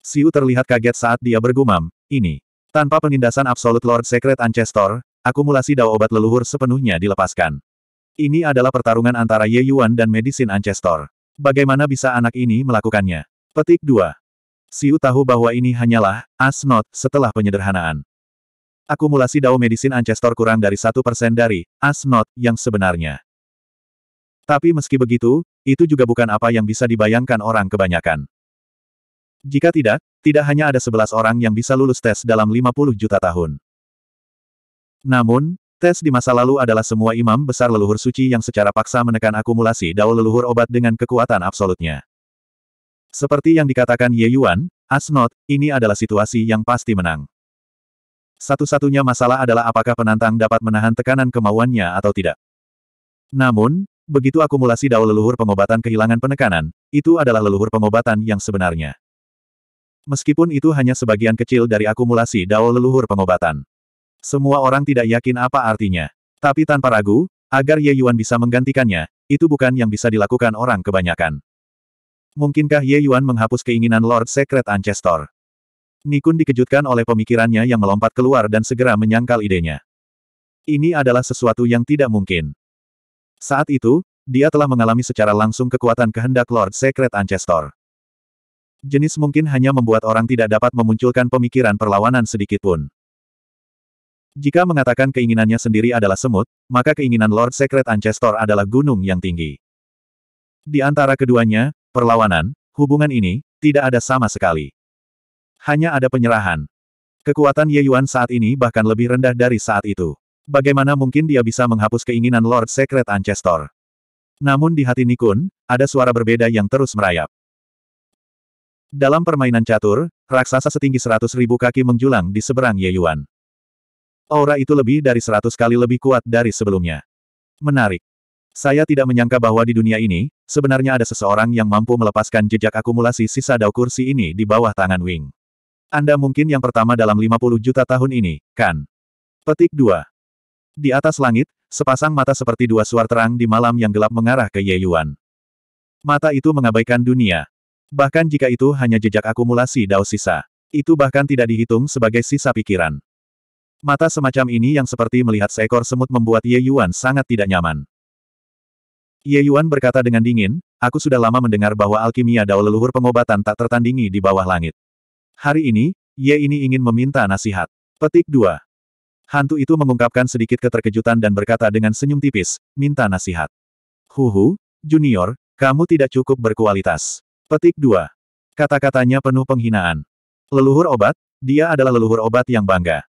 S1: Siu terlihat kaget saat dia bergumam, ini. Tanpa penindasan Absolute Lord Secret Ancestor, akumulasi dao obat leluhur sepenuhnya dilepaskan. Ini adalah pertarungan antara Ye Yuan dan Medicine Ancestor. Bagaimana bisa anak ini melakukannya? Petik 2. Siu tahu bahwa ini hanyalah as not setelah penyederhanaan. Akumulasi Dao Medicine Ancestor kurang dari satu persen dari as not yang sebenarnya. Tapi meski begitu, itu juga bukan apa yang bisa dibayangkan orang kebanyakan. Jika tidak, tidak hanya ada 11 orang yang bisa lulus tes dalam 50 juta tahun. Namun, Tes di masa lalu adalah semua imam besar leluhur suci yang secara paksa menekan akumulasi dao leluhur obat dengan kekuatan absolutnya. Seperti yang dikatakan Ye Yuan, Asnot, ini adalah situasi yang pasti menang. Satu-satunya masalah adalah apakah penantang dapat menahan tekanan kemauannya atau tidak. Namun, begitu akumulasi dao leluhur pengobatan kehilangan penekanan, itu adalah leluhur pengobatan yang sebenarnya. Meskipun itu hanya sebagian kecil dari akumulasi dao leluhur pengobatan. Semua orang tidak yakin apa artinya. Tapi tanpa ragu, agar Ye Yuan bisa menggantikannya, itu bukan yang bisa dilakukan orang kebanyakan. Mungkinkah Ye Yuan menghapus keinginan Lord Secret Ancestor? Nikun dikejutkan oleh pemikirannya yang melompat keluar dan segera menyangkal idenya. Ini adalah sesuatu yang tidak mungkin. Saat itu, dia telah mengalami secara langsung kekuatan kehendak Lord Secret Ancestor. Jenis mungkin hanya membuat orang tidak dapat memunculkan pemikiran perlawanan sedikitpun. Jika mengatakan keinginannya sendiri adalah semut, maka keinginan Lord Secret Ancestor adalah gunung yang tinggi. Di antara keduanya, perlawanan, hubungan ini, tidak ada sama sekali. Hanya ada penyerahan. Kekuatan Ye Yuan saat ini bahkan lebih rendah dari saat itu. Bagaimana mungkin dia bisa menghapus keinginan Lord Secret Ancestor? Namun di hati Nikun, ada suara berbeda yang terus merayap. Dalam permainan catur, raksasa setinggi seratus ribu kaki menjulang di seberang Ye Yuan. Aura itu lebih dari seratus kali lebih kuat dari sebelumnya. Menarik. Saya tidak menyangka bahwa di dunia ini, sebenarnya ada seseorang yang mampu melepaskan jejak akumulasi sisa dao kursi ini di bawah tangan Wing. Anda mungkin yang pertama dalam 50 juta tahun ini, kan? Petik 2. Di atas langit, sepasang mata seperti dua suar terang di malam yang gelap mengarah ke Ye Yuan. Mata itu mengabaikan dunia. Bahkan jika itu hanya jejak akumulasi dao sisa. Itu bahkan tidak dihitung sebagai sisa pikiran. Mata semacam ini yang seperti melihat seekor semut membuat Ye Yuan sangat tidak nyaman. Ye Yuan berkata dengan dingin, aku sudah lama mendengar bahwa alkimia dao leluhur pengobatan tak tertandingi di bawah langit. Hari ini, Ye ini ingin meminta nasihat. Petik 2. Hantu itu mengungkapkan sedikit keterkejutan dan berkata dengan senyum tipis, minta nasihat. Huhu, junior, kamu tidak cukup berkualitas. Petik 2. Kata-katanya penuh penghinaan. Leluhur obat, dia adalah leluhur obat yang bangga.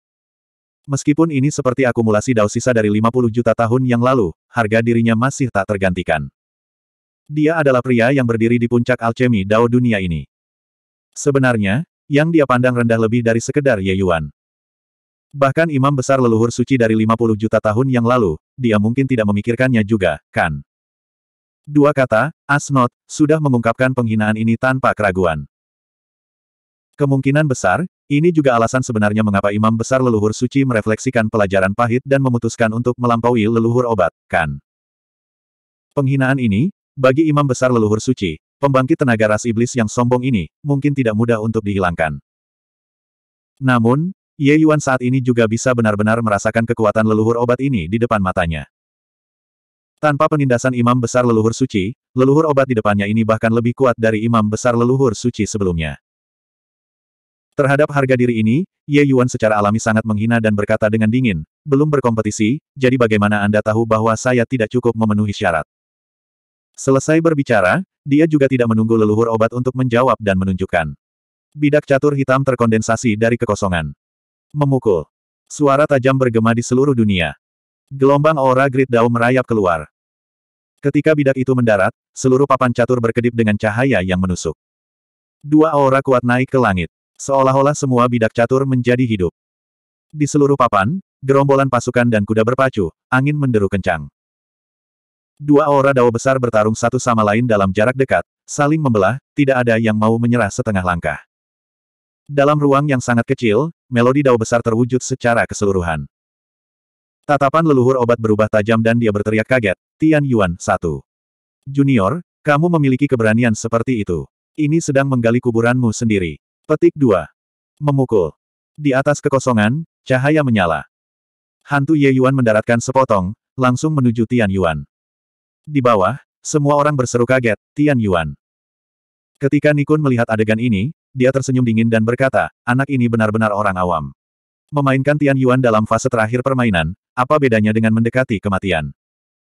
S1: Meskipun ini seperti akumulasi dao sisa dari 50 juta tahun yang lalu, harga dirinya masih tak tergantikan. Dia adalah pria yang berdiri di puncak alchemy dao dunia ini. Sebenarnya, yang dia pandang rendah lebih dari sekedar Ye Yuan. Bahkan imam besar leluhur suci dari 50 juta tahun yang lalu, dia mungkin tidak memikirkannya juga, kan? Dua kata, Asnot, sudah mengungkapkan penghinaan ini tanpa keraguan. Kemungkinan besar, ini juga alasan sebenarnya mengapa imam besar leluhur suci merefleksikan pelajaran pahit dan memutuskan untuk melampaui leluhur obat, kan? Penghinaan ini, bagi imam besar leluhur suci, pembangkit tenaga ras iblis yang sombong ini, mungkin tidak mudah untuk dihilangkan. Namun, Ye Yuan saat ini juga bisa benar-benar merasakan kekuatan leluhur obat ini di depan matanya. Tanpa penindasan imam besar leluhur suci, leluhur obat di depannya ini bahkan lebih kuat dari imam besar leluhur suci sebelumnya. Terhadap harga diri ini, Ye Yuan secara alami sangat menghina dan berkata dengan dingin, belum berkompetisi, jadi bagaimana Anda tahu bahwa saya tidak cukup memenuhi syarat. Selesai berbicara, dia juga tidak menunggu leluhur obat untuk menjawab dan menunjukkan. Bidak catur hitam terkondensasi dari kekosongan. Memukul. Suara tajam bergema di seluruh dunia. Gelombang aura grid Dao merayap keluar. Ketika bidak itu mendarat, seluruh papan catur berkedip dengan cahaya yang menusuk. Dua aura kuat naik ke langit. Seolah-olah semua bidak catur menjadi hidup. Di seluruh papan, gerombolan pasukan dan kuda berpacu, angin menderu kencang. Dua aura dao besar bertarung satu sama lain dalam jarak dekat, saling membelah, tidak ada yang mau menyerah setengah langkah. Dalam ruang yang sangat kecil, melodi dao besar terwujud secara keseluruhan. Tatapan leluhur obat berubah tajam dan dia berteriak kaget, Tian Yuan, satu. Junior, kamu memiliki keberanian seperti itu. Ini sedang menggali kuburanmu sendiri. Petik 2. Memukul. Di atas kekosongan, cahaya menyala. Hantu Ye Yuan mendaratkan sepotong, langsung menuju Tian Yuan. Di bawah, semua orang berseru kaget, Tian Yuan. Ketika Nikun melihat adegan ini, dia tersenyum dingin dan berkata, anak ini benar-benar orang awam. Memainkan Tian Yuan dalam fase terakhir permainan, apa bedanya dengan mendekati kematian?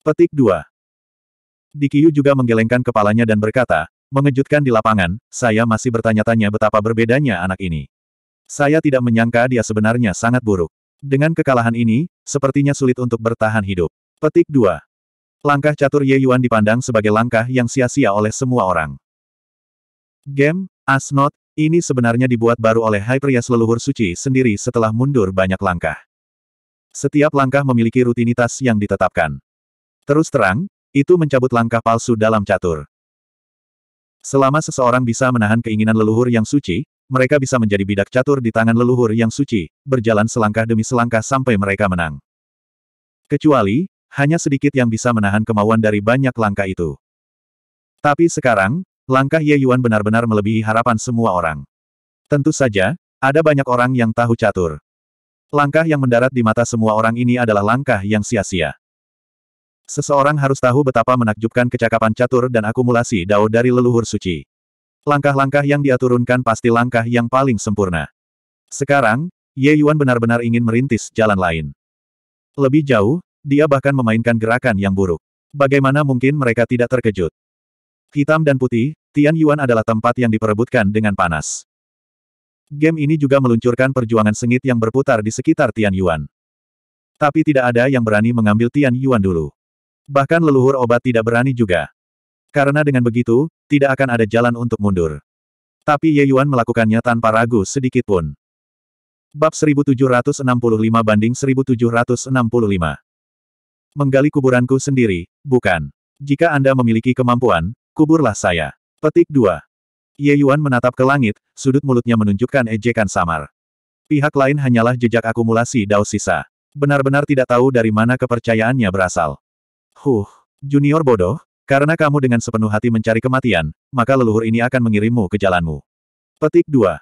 S1: Petik 2. Dikiyu juga menggelengkan kepalanya dan berkata, mengejutkan di lapangan, saya masih bertanya-tanya betapa berbedanya anak ini. Saya tidak menyangka dia sebenarnya sangat buruk. Dengan kekalahan ini, sepertinya sulit untuk bertahan hidup. Petik 2. Langkah catur Ye Yuan dipandang sebagai langkah yang sia-sia oleh semua orang. Game, Asnot, ini sebenarnya dibuat baru oleh Priest leluhur suci sendiri setelah mundur banyak langkah. Setiap langkah memiliki rutinitas yang ditetapkan. Terus terang, itu mencabut langkah palsu dalam catur. Selama seseorang bisa menahan keinginan leluhur yang suci, mereka bisa menjadi bidak catur di tangan leluhur yang suci, berjalan selangkah demi selangkah sampai mereka menang. Kecuali, hanya sedikit yang bisa menahan kemauan dari banyak langkah itu. Tapi sekarang, Langkah Ye Yuan benar-benar melebihi harapan semua orang. Tentu saja, ada banyak orang yang tahu catur. Langkah yang mendarat di mata semua orang ini adalah langkah yang sia-sia. Seseorang harus tahu betapa menakjubkan kecakapan catur dan akumulasi dao dari leluhur suci. Langkah-langkah yang dia turunkan pasti langkah yang paling sempurna. Sekarang, Ye Yuan benar-benar ingin merintis jalan lain. Lebih jauh, dia bahkan memainkan gerakan yang buruk. Bagaimana mungkin mereka tidak terkejut? Hitam dan putih, Tian Yuan adalah tempat yang diperebutkan dengan panas. Game ini juga meluncurkan perjuangan sengit yang berputar di sekitar Tian Yuan. Tapi tidak ada yang berani mengambil Tian Yuan dulu. Bahkan leluhur obat tidak berani juga. Karena dengan begitu, tidak akan ada jalan untuk mundur. Tapi Ye Yuan melakukannya tanpa ragu sedikit pun. Bab 1765 banding 1765 Menggali kuburanku sendiri, bukan. Jika Anda memiliki kemampuan, kuburlah saya. Petik 2. Ye Yuan menatap ke langit, sudut mulutnya menunjukkan ejekan samar. Pihak lain hanyalah jejak akumulasi dao sisa. Benar-benar tidak tahu dari mana kepercayaannya berasal. Huh, junior bodoh, karena kamu dengan sepenuh hati mencari kematian, maka leluhur ini akan mengirimmu ke jalanmu. Petik 2.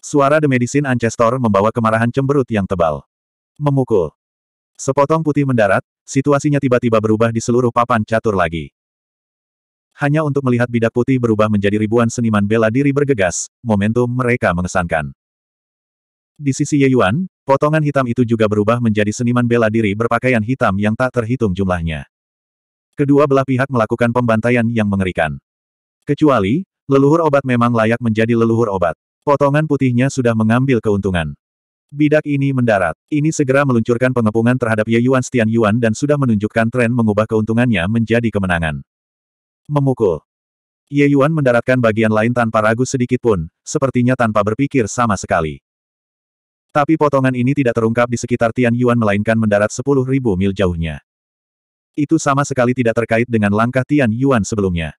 S1: Suara The Medicine Ancestor membawa kemarahan cemberut yang tebal. Memukul. Sepotong putih mendarat, situasinya tiba-tiba berubah di seluruh papan catur lagi. Hanya untuk melihat bidak putih berubah menjadi ribuan seniman bela diri bergegas, momentum mereka mengesankan. Di sisi Ye Yuan, potongan hitam itu juga berubah menjadi seniman bela diri berpakaian hitam yang tak terhitung jumlahnya. Kedua belah pihak melakukan pembantaian yang mengerikan. Kecuali, leluhur obat memang layak menjadi leluhur obat. Potongan putihnya sudah mengambil keuntungan. Bidak ini mendarat. Ini segera meluncurkan pengepungan terhadap Ye Yuan Stian Yuan dan sudah menunjukkan tren mengubah keuntungannya menjadi kemenangan. Memukul. Ye Yuan mendaratkan bagian lain tanpa ragu sedikit pun, sepertinya tanpa berpikir sama sekali. Tapi potongan ini tidak terungkap di sekitar Tian Yuan melainkan mendarat 10.000 mil jauhnya. Itu sama sekali tidak terkait dengan langkah Tian Yuan sebelumnya.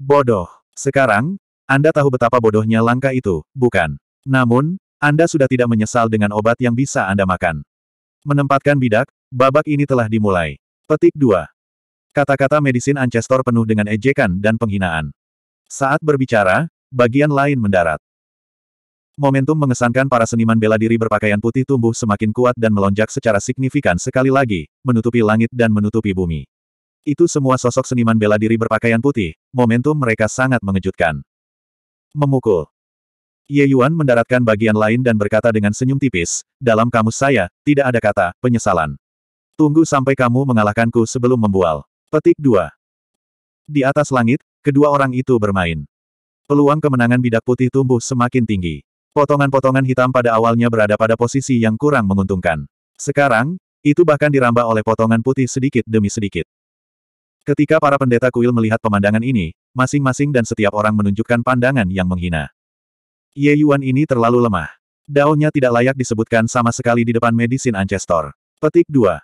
S1: Bodoh. Sekarang, Anda tahu betapa bodohnya langkah itu, bukan? Namun, Anda sudah tidak menyesal dengan obat yang bisa Anda makan. Menempatkan bidak, babak ini telah dimulai. Petik 2. Kata-kata medisin Ancestor penuh dengan ejekan dan penghinaan. Saat berbicara, bagian lain mendarat. Momentum mengesankan para seniman bela diri berpakaian putih tumbuh semakin kuat dan melonjak secara signifikan sekali lagi, menutupi langit dan menutupi bumi. Itu semua sosok seniman bela diri berpakaian putih, momentum mereka sangat mengejutkan. Memukul. Ye Yuan mendaratkan bagian lain dan berkata dengan senyum tipis, dalam kamus saya, tidak ada kata, penyesalan. Tunggu sampai kamu mengalahkanku sebelum membual. Petik 2. Di atas langit, kedua orang itu bermain. Peluang kemenangan bidak putih tumbuh semakin tinggi. Potongan-potongan hitam pada awalnya berada pada posisi yang kurang menguntungkan. Sekarang, itu bahkan dirambah oleh potongan putih sedikit demi sedikit. Ketika para pendeta kuil melihat pemandangan ini, masing-masing dan setiap orang menunjukkan pandangan yang menghina. Ye Yuan ini terlalu lemah. Daunnya tidak layak disebutkan sama sekali di depan medisin Ancestor. Petik 2.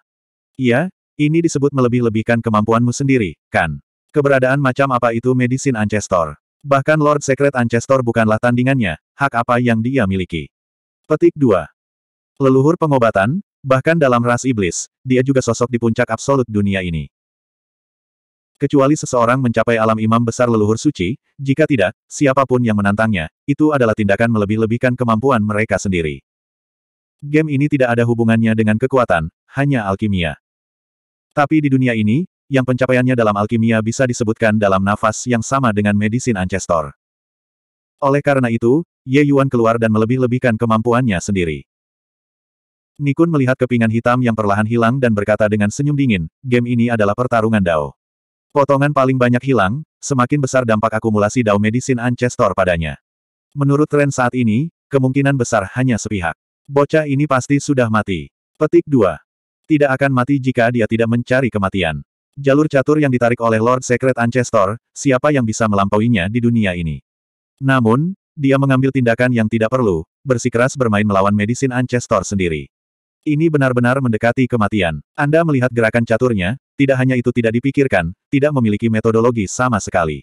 S1: Iya, ini disebut melebih-lebihkan kemampuanmu sendiri, kan? Keberadaan macam apa itu medisin Ancestor? Bahkan Lord Secret Ancestor bukanlah tandingannya, hak apa yang dia miliki. Petik 2. Leluhur pengobatan, bahkan dalam ras iblis, dia juga sosok di puncak absolut dunia ini. Kecuali seseorang mencapai alam imam besar leluhur suci, jika tidak, siapa pun yang menantangnya, itu adalah tindakan melebih-lebihkan kemampuan mereka sendiri. Game ini tidak ada hubungannya dengan kekuatan, hanya alkimia. Tapi di dunia ini, yang pencapaiannya dalam alkimia bisa disebutkan dalam nafas yang sama dengan medisin Ancestor. Oleh karena itu, Ye Yuan keluar dan melebih-lebihkan kemampuannya sendiri. Nikun melihat kepingan hitam yang perlahan hilang dan berkata dengan senyum dingin, game ini adalah pertarungan Dao. Potongan paling banyak hilang, semakin besar dampak akumulasi Dao Medisin Ancestor padanya. Menurut tren saat ini, kemungkinan besar hanya sepihak. Bocah ini pasti sudah mati. Petik 2. Tidak akan mati jika dia tidak mencari kematian. Jalur catur yang ditarik oleh Lord Secret Ancestor, siapa yang bisa melampauinya di dunia ini? Namun, dia mengambil tindakan yang tidak perlu, bersikeras bermain melawan medisin Ancestor sendiri. Ini benar-benar mendekati kematian. Anda melihat gerakan caturnya, tidak hanya itu tidak dipikirkan, tidak memiliki metodologi sama sekali.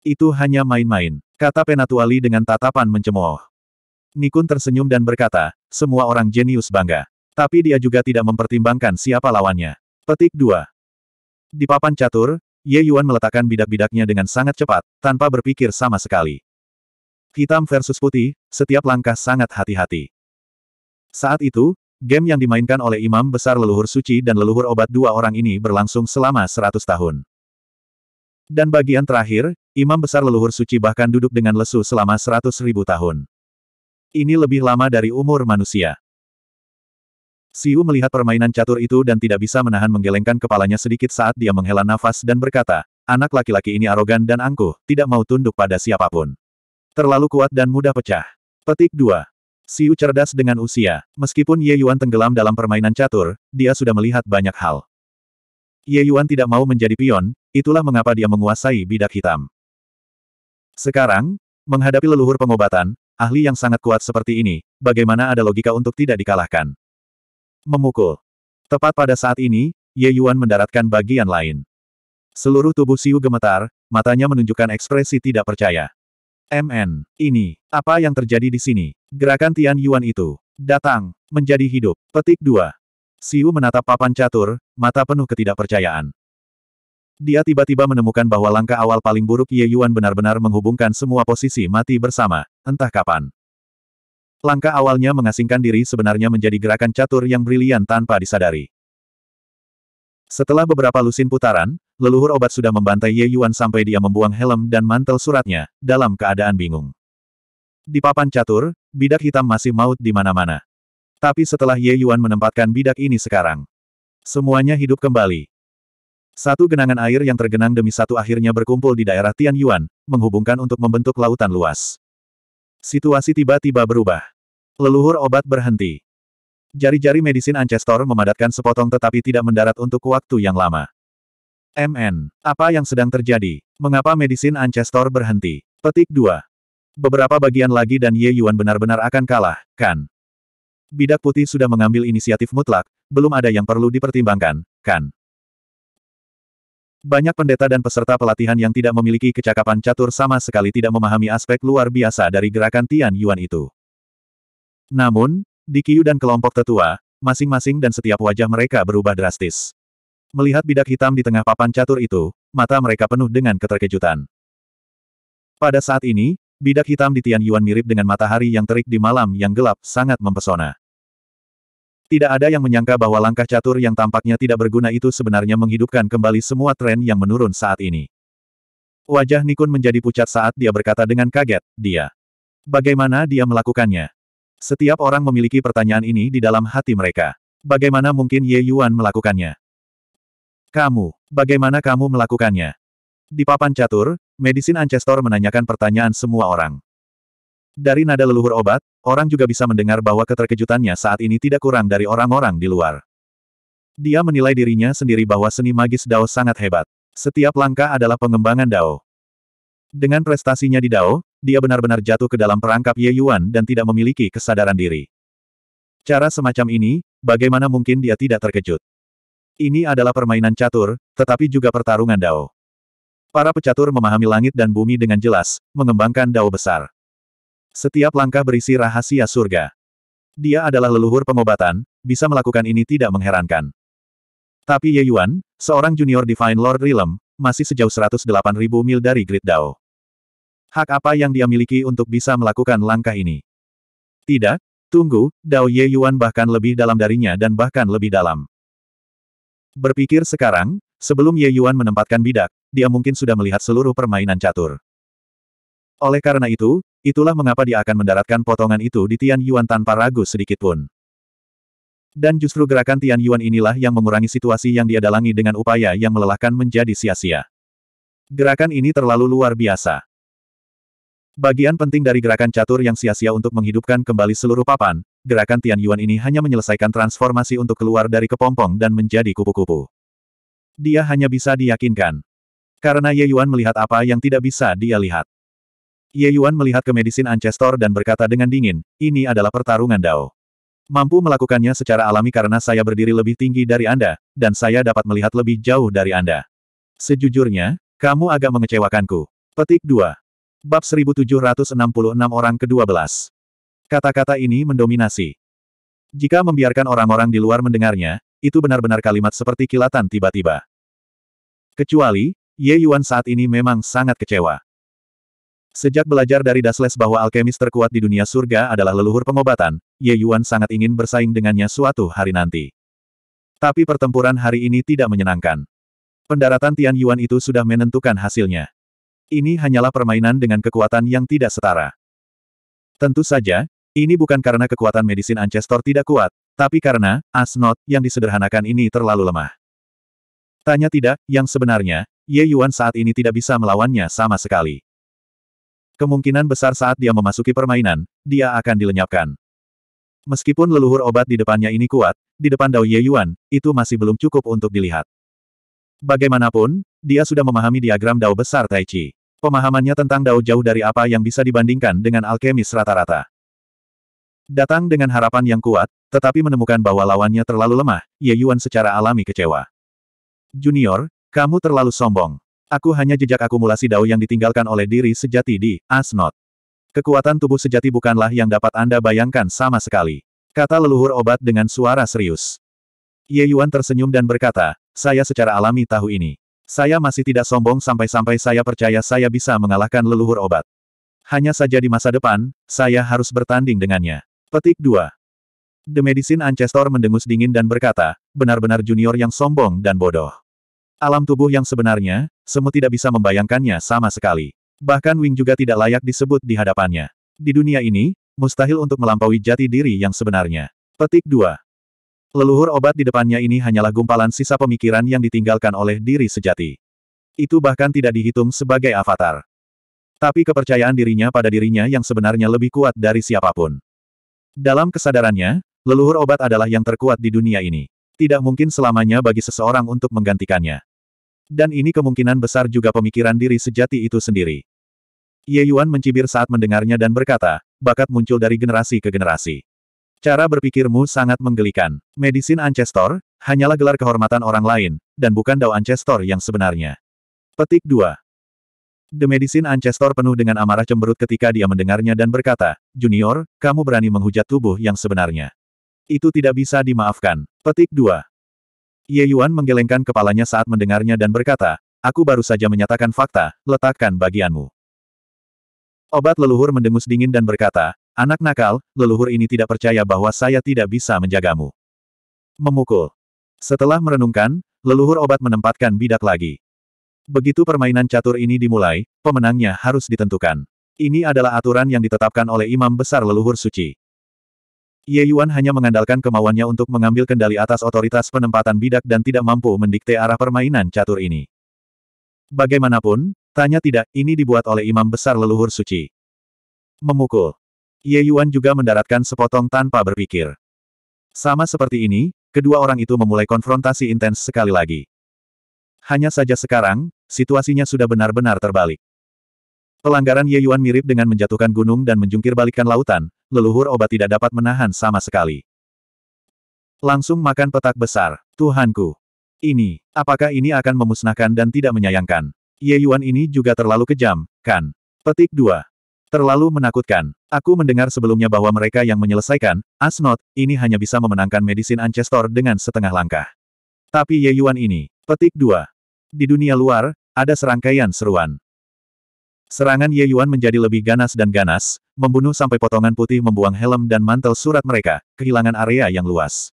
S1: Itu hanya main-main, kata Penatuali dengan tatapan mencemooh. Nikun tersenyum dan berkata, semua orang jenius bangga. Tapi dia juga tidak mempertimbangkan siapa lawannya. Petik 2. Di papan catur, Ye Yuan meletakkan bidak-bidaknya dengan sangat cepat, tanpa berpikir sama sekali. Hitam versus putih, setiap langkah sangat hati-hati. Saat itu, game yang dimainkan oleh imam besar leluhur suci dan leluhur obat dua orang ini berlangsung selama seratus tahun. Dan bagian terakhir, imam besar leluhur suci bahkan duduk dengan lesu selama seratus ribu tahun. Ini lebih lama dari umur manusia. Siu melihat permainan catur itu dan tidak bisa menahan menggelengkan kepalanya sedikit saat dia menghela nafas dan berkata, anak laki-laki ini arogan dan angkuh, tidak mau tunduk pada siapa pun. Terlalu kuat dan mudah pecah. Petik 2. Siu cerdas dengan usia. Meskipun Ye Yuan tenggelam dalam permainan catur, dia sudah melihat banyak hal. Ye Yuan tidak mau menjadi pion, itulah mengapa dia menguasai bidak hitam. Sekarang, menghadapi leluhur pengobatan, ahli yang sangat kuat seperti ini, bagaimana ada logika untuk tidak dikalahkan? Memukul. Tepat pada saat ini, Ye Yuan mendaratkan bagian lain. Seluruh tubuh Siu gemetar, matanya menunjukkan ekspresi tidak percaya. MN, ini, apa yang terjadi di sini? Gerakan Tian Yuan itu, datang, menjadi hidup. Petik 2. Siu menatap papan catur, mata penuh ketidakpercayaan. Dia tiba-tiba menemukan bahwa langkah awal paling buruk Ye Yuan benar-benar menghubungkan semua posisi mati bersama, entah kapan. Langkah awalnya mengasingkan diri sebenarnya menjadi gerakan catur yang brilian tanpa disadari. Setelah beberapa lusin putaran, leluhur obat sudah membantai Ye Yuan sampai dia membuang helm dan mantel suratnya, dalam keadaan bingung. Di papan catur, bidak hitam masih maut di mana-mana. Tapi setelah Ye Yuan menempatkan bidak ini sekarang, semuanya hidup kembali. Satu genangan air yang tergenang demi satu akhirnya berkumpul di daerah Tian Yuan, menghubungkan untuk membentuk lautan luas. Situasi tiba-tiba berubah. Leluhur obat berhenti. Jari-jari medisin Ancestor memadatkan sepotong tetapi tidak mendarat untuk waktu yang lama. MN. Apa yang sedang terjadi? Mengapa medisin Ancestor berhenti? Petik 2. Beberapa bagian lagi dan Ye Yuan benar-benar akan kalah, kan? Bidak putih sudah mengambil inisiatif mutlak, belum ada yang perlu dipertimbangkan, kan? Banyak pendeta dan peserta pelatihan yang tidak memiliki kecakapan catur sama sekali tidak memahami aspek luar biasa dari gerakan Tian Yuan itu. Namun, di Kiyu dan kelompok tetua, masing-masing dan setiap wajah mereka berubah drastis. Melihat bidak hitam di tengah papan catur itu, mata mereka penuh dengan keterkejutan. Pada saat ini, bidak hitam di Tian Yuan mirip dengan matahari yang terik di malam yang gelap, sangat mempesona. Tidak ada yang menyangka bahwa langkah catur yang tampaknya tidak berguna itu sebenarnya menghidupkan kembali semua tren yang menurun saat ini. Wajah Nikun menjadi pucat saat dia berkata dengan kaget, dia. Bagaimana dia melakukannya? Setiap orang memiliki pertanyaan ini di dalam hati mereka. Bagaimana mungkin Ye Yuan melakukannya? Kamu, bagaimana kamu melakukannya? Di papan catur, Medisin Ancestor menanyakan pertanyaan semua orang. Dari nada leluhur obat, orang juga bisa mendengar bahwa keterkejutannya saat ini tidak kurang dari orang-orang di luar. Dia menilai dirinya sendiri bahwa seni magis Dao sangat hebat. Setiap langkah adalah pengembangan Dao. Dengan prestasinya di Dao, dia benar-benar jatuh ke dalam perangkap Ye Yuan dan tidak memiliki kesadaran diri. Cara semacam ini, bagaimana mungkin dia tidak terkejut? Ini adalah permainan catur, tetapi juga pertarungan Dao. Para pecatur memahami langit dan bumi dengan jelas, mengembangkan Dao besar. Setiap langkah berisi rahasia surga. Dia adalah leluhur pengobatan, bisa melakukan ini tidak mengherankan. Tapi Ye Yuan, seorang junior Divine Lord Realm, masih sejauh 108.000 mil dari Grid Dao. Hak apa yang dia miliki untuk bisa melakukan langkah ini? Tidak, tunggu, Dao Ye Yuan bahkan lebih dalam darinya dan bahkan lebih dalam. Berpikir sekarang, sebelum Ye Yuan menempatkan bidak, dia mungkin sudah melihat seluruh permainan catur. Oleh karena itu, itulah mengapa dia akan mendaratkan potongan itu di Tian Yuan tanpa ragu sedikitpun. Dan justru gerakan Tian Yuan inilah yang mengurangi situasi yang dia dalangi dengan upaya yang melelahkan menjadi sia-sia. Gerakan ini terlalu luar biasa. Bagian penting dari gerakan catur yang sia-sia untuk menghidupkan kembali seluruh papan, gerakan Tian Yuan ini hanya menyelesaikan transformasi untuk keluar dari kepompong dan menjadi kupu-kupu. Dia hanya bisa diyakinkan. Karena Ye Yuan melihat apa yang tidak bisa dia lihat. Ye Yuan melihat ke medisin Ancestor dan berkata dengan dingin, ini adalah pertarungan Dao. Mampu melakukannya secara alami karena saya berdiri lebih tinggi dari Anda, dan saya dapat melihat lebih jauh dari Anda. Sejujurnya, kamu agak mengecewakanku. Petik 2. Bab 1766 orang ke-12. Kata-kata ini mendominasi. Jika membiarkan orang-orang di luar mendengarnya, itu benar-benar kalimat seperti kilatan tiba-tiba. Kecuali, Ye Yuan saat ini memang sangat kecewa. Sejak belajar dari Dasles bahwa alkemis terkuat di dunia surga adalah leluhur pengobatan, Ye Yuan sangat ingin bersaing dengannya suatu hari nanti. Tapi pertempuran hari ini tidak menyenangkan. Pendaratan Tian Yuan itu sudah menentukan hasilnya. Ini hanyalah permainan dengan kekuatan yang tidak setara. Tentu saja, ini bukan karena kekuatan medisin Ancestor tidak kuat, tapi karena, Asnot, yang disederhanakan ini terlalu lemah. Tanya tidak, yang sebenarnya, Ye Yuan saat ini tidak bisa melawannya sama sekali. Kemungkinan besar saat dia memasuki permainan, dia akan dilenyapkan. Meskipun leluhur obat di depannya ini kuat, di depan Dao Ye Yuan, itu masih belum cukup untuk dilihat. Bagaimanapun, dia sudah memahami diagram Dao besar Tai Chi. Pemahamannya tentang Dao jauh dari apa yang bisa dibandingkan dengan alkemis rata-rata. Datang dengan harapan yang kuat, tetapi menemukan bahwa lawannya terlalu lemah, Ye Yuan secara alami kecewa. Junior, kamu terlalu sombong. Aku hanya jejak akumulasi Dao yang ditinggalkan oleh diri sejati di Asnot. Kekuatan tubuh sejati bukanlah yang dapat Anda bayangkan sama sekali. Kata leluhur obat dengan suara serius. Ye Yuan tersenyum dan berkata, saya secara alami tahu ini. Saya masih tidak sombong sampai-sampai saya percaya saya bisa mengalahkan leluhur obat. Hanya saja di masa depan, saya harus bertanding dengannya. Petik 2. The Medicine Ancestor mendengus dingin dan berkata, benar-benar junior yang sombong dan bodoh. Alam tubuh yang sebenarnya, semua tidak bisa membayangkannya sama sekali. Bahkan Wing juga tidak layak disebut di hadapannya. Di dunia ini, mustahil untuk melampaui jati diri yang sebenarnya. Petik 2. Leluhur obat di depannya ini hanyalah gumpalan sisa pemikiran yang ditinggalkan oleh diri sejati. Itu bahkan tidak dihitung sebagai avatar. Tapi kepercayaan dirinya pada dirinya yang sebenarnya lebih kuat dari siapa pun. Dalam kesadarannya, leluhur obat adalah yang terkuat di dunia ini. Tidak mungkin selamanya bagi seseorang untuk menggantikannya. Dan ini kemungkinan besar juga pemikiran diri sejati itu sendiri. Ye Yuan mencibir saat mendengarnya dan berkata, bakat muncul dari generasi ke generasi. Cara berpikirmu sangat menggelikan. Medicine Ancestor, hanyalah gelar kehormatan orang lain, dan bukan Dao Ancestor yang sebenarnya. Petik 2. The Medicine Ancestor penuh dengan amarah cemberut ketika dia mendengarnya dan berkata, Junior, kamu berani menghujat tubuh yang sebenarnya. Itu tidak bisa dimaafkan. Petik 2. Ye Yuan menggelengkan kepalanya saat mendengarnya dan berkata, aku baru saja menyatakan fakta, letakkan bagianmu. Obat leluhur mendengus dingin dan berkata, anak nakal, leluhur ini tidak percaya bahwa saya tidak bisa menjagamu. Memukul. Setelah merenungkan, leluhur obat menempatkan bidak lagi. Begitu permainan catur ini dimulai, pemenangnya harus ditentukan. Ini adalah aturan yang ditetapkan oleh imam besar leluhur suci. Ye Yuan hanya mengandalkan kemauannya untuk mengambil kendali atas otoritas penempatan bidak dan tidak mampu mendikte arah permainan catur ini. Bagaimanapun, tanya tidak, ini dibuat oleh imam besar leluhur suci. Memukul. Ye Yuan juga mendaratkan sepotong tanpa berpikir. Sama seperti ini, kedua orang itu memulai konfrontasi intens sekali lagi. Hanya saja sekarang, situasinya sudah benar-benar terbalik. Pelanggaran Ye Yuan mirip dengan menjatuhkan gunung dan menjungkir balikan lautan, leluhur obat tidak dapat menahan sama sekali. Langsung makan petak besar, Tuhanku. Ini, apakah ini akan memusnahkan dan tidak menyayangkan? Ye Yuan ini juga terlalu kejam, kan? Petik 2. Terlalu menakutkan. Aku mendengar sebelumnya bahwa mereka yang menyelesaikan, Asnot, ini hanya bisa memenangkan Medicine Ancestor dengan setengah langkah. Tapi Ye Yuan ini, petik 2. Di dunia luar, ada serangkaian seruan. Serangan Ye Yuan menjadi lebih ganas dan ganas, membunuh sampai potongan putih membuang helm dan mantel surat mereka, kehilangan area yang luas.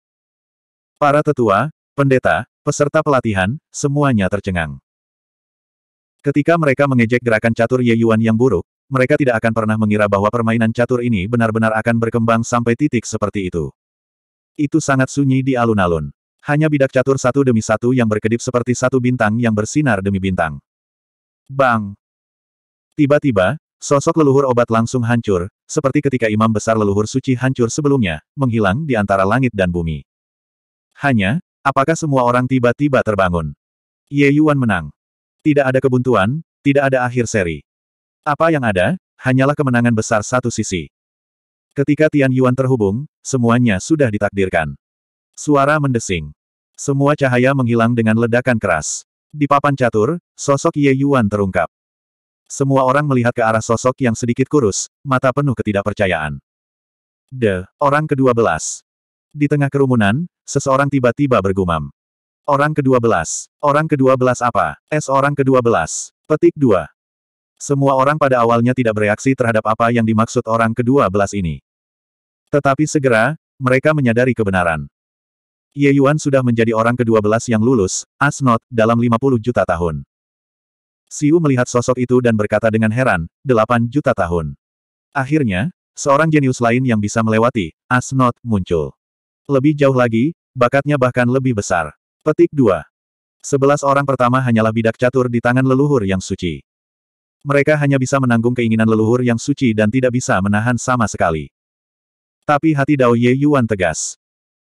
S1: Para tetua, pendeta, peserta pelatihan, semuanya tercengang. Ketika mereka mengejek gerakan catur Ye Yuan yang buruk, mereka tidak akan pernah mengira bahwa permainan catur ini benar-benar akan berkembang sampai titik seperti itu. Itu sangat sunyi di alun-alun. Hanya bidak catur satu demi satu yang berkedip seperti satu bintang yang bersinar demi bintang. Bang! Tiba-tiba, sosok leluhur obat langsung hancur, seperti ketika imam besar leluhur suci hancur sebelumnya, menghilang di antara langit dan bumi. Hanya, apakah semua orang tiba-tiba terbangun? Ye Yuan menang. Tidak ada kebuntuan, tidak ada akhir seri. Apa yang ada, hanyalah kemenangan besar satu sisi. Ketika Tian Yuan terhubung, semuanya sudah ditakdirkan. Suara mendesing. Semua cahaya menghilang dengan ledakan keras. Di papan catur, sosok Ye Yuan terungkap. Semua orang melihat ke arah sosok yang sedikit kurus, mata penuh ketidakpercayaan. De, orang kedua belas. Di tengah kerumunan, seseorang tiba-tiba bergumam. Orang kedua belas. Orang kedua belas apa? Es orang kedua belas. Petik dua. Semua orang pada awalnya tidak bereaksi terhadap apa yang dimaksud orang kedua belas ini. Tetapi segera, mereka menyadari kebenaran. Ye Yuan sudah menjadi orang kedua belas yang lulus, Asnot, dalam 50 juta tahun. Siu melihat sosok itu dan berkata dengan heran, delapan juta tahun. Akhirnya, seorang jenius lain yang bisa melewati, Asnot, muncul. Lebih jauh lagi, bakatnya bahkan lebih besar. Petik 2. Sebelas orang pertama hanyalah bidak catur di tangan leluhur yang suci. Mereka hanya bisa menanggung keinginan leluhur yang suci dan tidak bisa menahan sama sekali. Tapi hati Dao Ye Yuan tegas.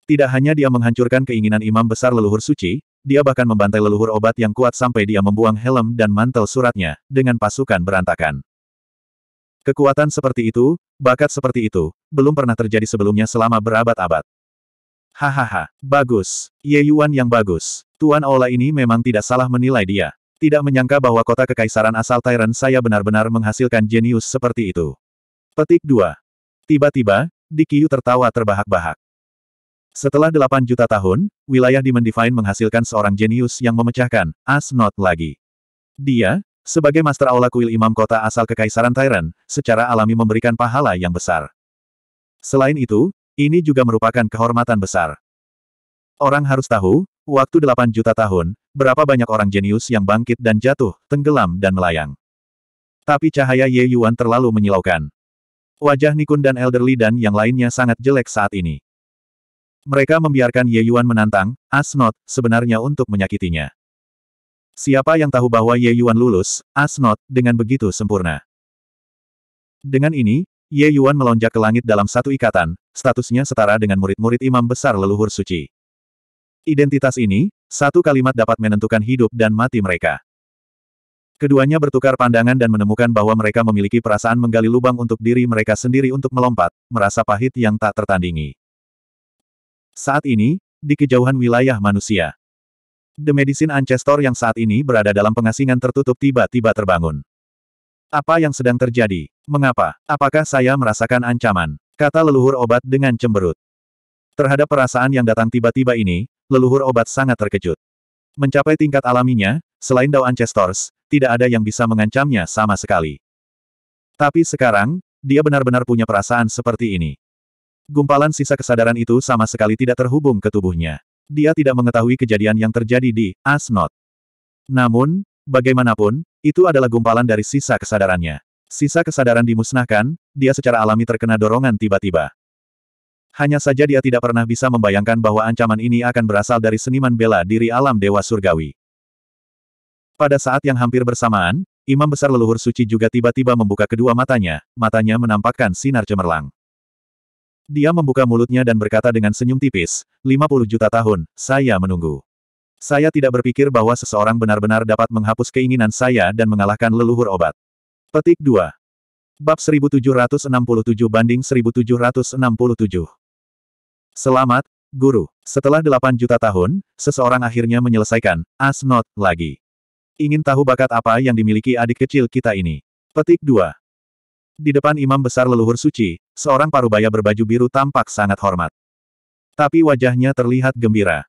S1: Tidak hanya dia menghancurkan keinginan imam besar leluhur suci, dia bahkan membantai leluhur obat yang kuat sampai dia membuang helm dan mantel suratnya, dengan pasukan berantakan. Kekuatan seperti itu, bakat seperti itu, belum pernah terjadi sebelumnya selama berabad-abad. Hahaha, bagus. Ye Yuan yang bagus. Tuan Aula ini memang tidak salah menilai dia. Tidak menyangka bahwa kota kekaisaran asal Tyrant saya benar-benar menghasilkan jenius seperti itu. Petik 2. Tiba-tiba, Dikiyu tertawa terbahak-bahak. Setelah 8 juta tahun, wilayah Demon Divine menghasilkan seorang jenius yang memecahkan As Not lagi. Dia, sebagai Master Aula Kuil Imam Kota asal Kekaisaran Tyrant, secara alami memberikan pahala yang besar. Selain itu, ini juga merupakan kehormatan besar. Orang harus tahu, waktu 8 juta tahun, berapa banyak orang jenius yang bangkit dan jatuh, tenggelam dan melayang. Tapi cahaya Ye Yuan terlalu menyilaukan. Wajah Nikun dan Elderly dan yang lainnya sangat jelek saat ini. Mereka membiarkan Ye Yuan menantang, Asnot, sebenarnya untuk menyakitinya. Siapa yang tahu bahwa Ye Yuan lulus, Asnot, dengan begitu sempurna. Dengan ini, Ye Yuan melonjak ke langit dalam satu ikatan, statusnya setara dengan murid-murid imam besar leluhur suci. Identitas ini, satu kalimat dapat menentukan hidup dan mati mereka. Keduanya bertukar pandangan dan menemukan bahwa mereka memiliki perasaan menggali lubang untuk diri mereka sendiri untuk melompat, merasa pahit yang tak tertandingi. Saat ini, di kejauhan wilayah manusia. The Medicine Ancestor yang saat ini berada dalam pengasingan tertutup tiba-tiba terbangun. Apa yang sedang terjadi? Mengapa? Apakah saya merasakan ancaman? Kata leluhur obat dengan cemberut. Terhadap perasaan yang datang tiba-tiba ini, leluhur obat sangat terkejut. Mencapai tingkat alaminya, selain Dao Ancestors, tidak ada yang bisa mengancamnya sama sekali. Tapi sekarang, dia benar-benar punya perasaan seperti ini. Gumpalan sisa kesadaran itu sama sekali tidak terhubung ke tubuhnya. Dia tidak mengetahui kejadian yang terjadi di Asnot. Namun, bagaimanapun, itu adalah gumpalan dari sisa kesadarannya. Sisa kesadaran dimusnahkan, dia secara alami terkena dorongan tiba-tiba. Hanya saja dia tidak pernah bisa membayangkan bahwa ancaman ini akan berasal dari seniman bela diri alam Dewa Surgawi. Pada saat yang hampir bersamaan, imam besar leluhur suci juga tiba-tiba membuka kedua matanya, matanya menampakkan sinar cemerlang. Dia membuka mulutnya dan berkata dengan senyum tipis, 50 juta tahun, saya menunggu. Saya tidak berpikir bahwa seseorang benar-benar dapat menghapus keinginan saya dan mengalahkan leluhur obat. Petik 2. Bab 1767 banding 1767. Selamat, Guru. Setelah 8 juta tahun, seseorang akhirnya menyelesaikan, as not, lagi. Ingin tahu bakat apa yang dimiliki adik kecil kita ini? Petik 2. Di depan imam besar leluhur suci, seorang parubaya berbaju biru tampak sangat hormat. Tapi wajahnya terlihat gembira.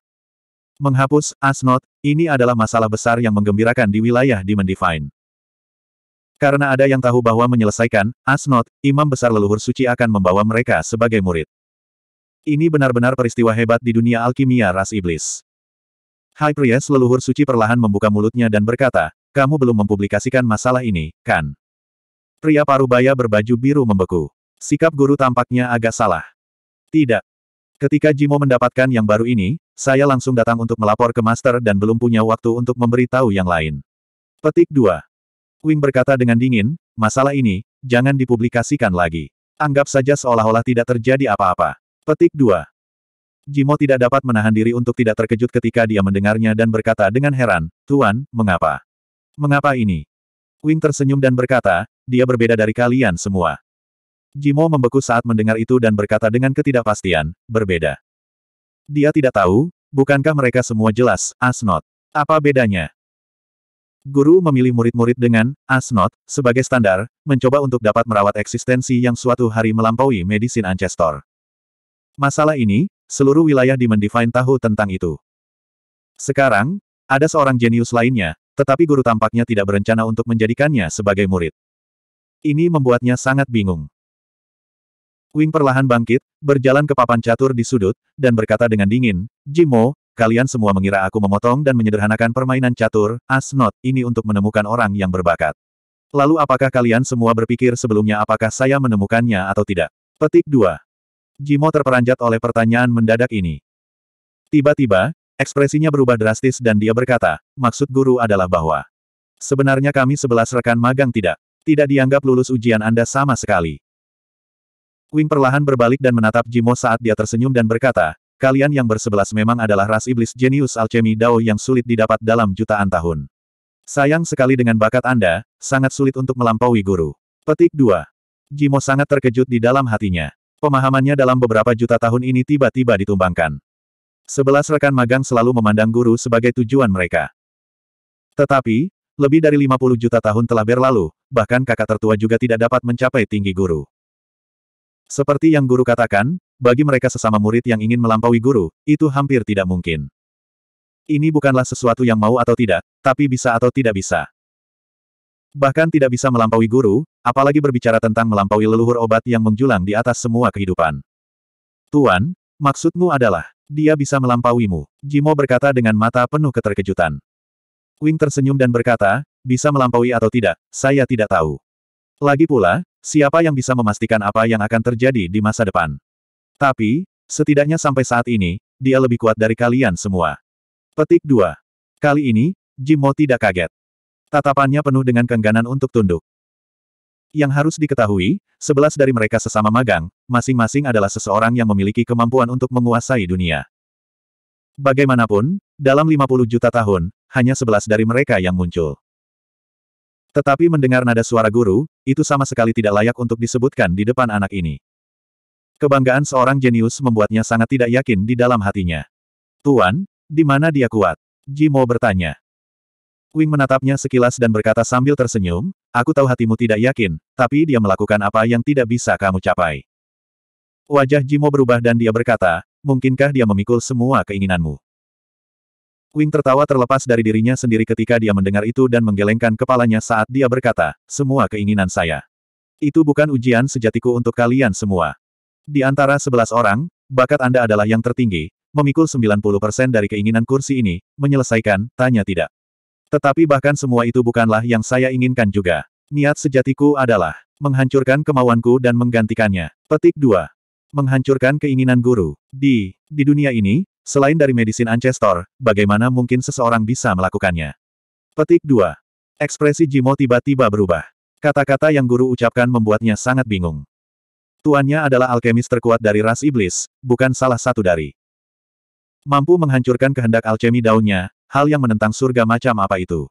S1: Menghapus Asnot, ini adalah masalah besar yang menggembirakan di wilayah Demon Divine. Karena ada yang tahu bahwa menyelesaikan Asnot, imam besar leluhur suci akan membawa mereka sebagai murid. Ini benar-benar peristiwa hebat di dunia alkimia ras iblis. High Priest leluhur suci perlahan membuka mulutnya dan berkata, kamu belum mempublikasikan masalah ini, kan? Pria parubaya berbaju biru membeku. Sikap guru tampaknya agak salah. Tidak. Ketika Jimo mendapatkan yang baru ini, saya langsung datang untuk melapor ke Master dan belum punya waktu untuk memberitahu yang lain. Petik 2. Wing berkata dengan dingin, masalah ini, jangan dipublikasikan lagi. Anggap saja seolah-olah tidak terjadi apa-apa. Petik 2. Jimo tidak dapat menahan diri untuk tidak terkejut ketika dia mendengarnya dan berkata dengan heran, Tuan, mengapa? Mengapa ini? Wing tersenyum dan berkata, dia berbeda dari kalian semua. Jimo membeku saat mendengar itu dan berkata dengan ketidakpastian, berbeda. Dia tidak tahu, bukankah mereka semua jelas, Asnot? Apa bedanya? Guru memilih murid-murid dengan Asnot sebagai standar, mencoba untuk dapat merawat eksistensi yang suatu hari melampaui medisin Ancestor. Masalah ini, seluruh wilayah Demon Divine tahu tentang itu. Sekarang, ada seorang jenius lainnya, tetapi guru tampaknya tidak berencana untuk menjadikannya sebagai murid. Ini membuatnya sangat bingung. Wing perlahan bangkit, berjalan ke papan catur di sudut, dan berkata dengan dingin, Jimo, kalian semua mengira aku memotong dan menyederhanakan permainan catur, as not, ini untuk menemukan orang yang berbakat. Lalu apakah kalian semua berpikir sebelumnya apakah saya menemukannya atau tidak? Petik 2. Jimo terperanjat oleh pertanyaan mendadak ini. Tiba-tiba, Ekspresinya berubah drastis dan dia berkata, maksud guru adalah bahwa sebenarnya kami sebelas rekan magang tidak, tidak dianggap lulus ujian Anda sama sekali. Wing perlahan berbalik dan menatap Jimo saat dia tersenyum dan berkata, kalian yang bersebelas memang adalah ras iblis jenius alchemy Dao yang sulit didapat dalam jutaan tahun. Sayang sekali dengan bakat Anda, sangat sulit untuk melampaui guru. Petik 2. Jimo sangat terkejut di dalam hatinya. Pemahamannya dalam beberapa juta tahun ini tiba-tiba ditumbangkan. Sebelas rekan magang selalu memandang guru sebagai tujuan mereka. Tetapi, lebih dari 50 juta tahun telah berlalu, bahkan kakak tertua juga tidak dapat mencapai tinggi guru. Seperti yang guru katakan, bagi mereka sesama murid yang ingin melampaui guru, itu hampir tidak mungkin. Ini bukanlah sesuatu yang mau atau tidak, tapi bisa atau tidak bisa. Bahkan tidak bisa melampaui guru, apalagi berbicara tentang melampaui leluhur obat yang menjulang di atas semua kehidupan. Tuan, maksudmu adalah, dia bisa melampauimu. Jimo berkata dengan mata penuh keterkejutan. Wing tersenyum dan berkata, bisa melampaui atau tidak, saya tidak tahu. Lagi pula, siapa yang bisa memastikan apa yang akan terjadi di masa depan? Tapi, setidaknya sampai saat ini, dia lebih kuat dari kalian semua. Petik 2. Kali ini, Jimo tidak kaget. Tatapannya penuh dengan kengganan untuk tunduk. Yang harus diketahui, sebelas dari mereka sesama magang, masing-masing adalah seseorang yang memiliki kemampuan untuk menguasai dunia. Bagaimanapun, dalam 50 juta tahun, hanya sebelas dari mereka yang muncul. Tetapi mendengar nada suara guru, itu sama sekali tidak layak untuk disebutkan di depan anak ini. Kebanggaan seorang jenius membuatnya sangat tidak yakin di dalam hatinya. Tuan, di mana dia kuat? Jimo bertanya. Wing menatapnya sekilas dan berkata sambil tersenyum, aku tahu hatimu tidak yakin, tapi dia melakukan apa yang tidak bisa kamu capai. Wajah Jimo berubah dan dia berkata, mungkinkah dia memikul semua keinginanmu? Wing tertawa terlepas dari dirinya sendiri ketika dia mendengar itu dan menggelengkan kepalanya saat dia berkata, semua keinginan saya. Itu bukan ujian sejatiku untuk kalian semua. Di antara sebelas orang, bakat Anda adalah yang tertinggi, memikul 90% dari keinginan kursi ini, menyelesaikan, tanya tidak. Tetapi bahkan semua itu bukanlah yang saya inginkan juga. Niat sejatiku adalah menghancurkan kemauanku dan menggantikannya. Petik 2. Menghancurkan keinginan guru. Di, di dunia ini, Selain dari medisin Ancestor, bagaimana mungkin seseorang bisa melakukannya? Petik 2. Ekspresi Jimo tiba-tiba berubah. Kata-kata yang guru ucapkan membuatnya sangat bingung. Tuannya adalah alkemis terkuat dari ras iblis, bukan salah satu dari. Mampu menghancurkan kehendak alkemi daunnya, hal yang menentang surga macam apa itu.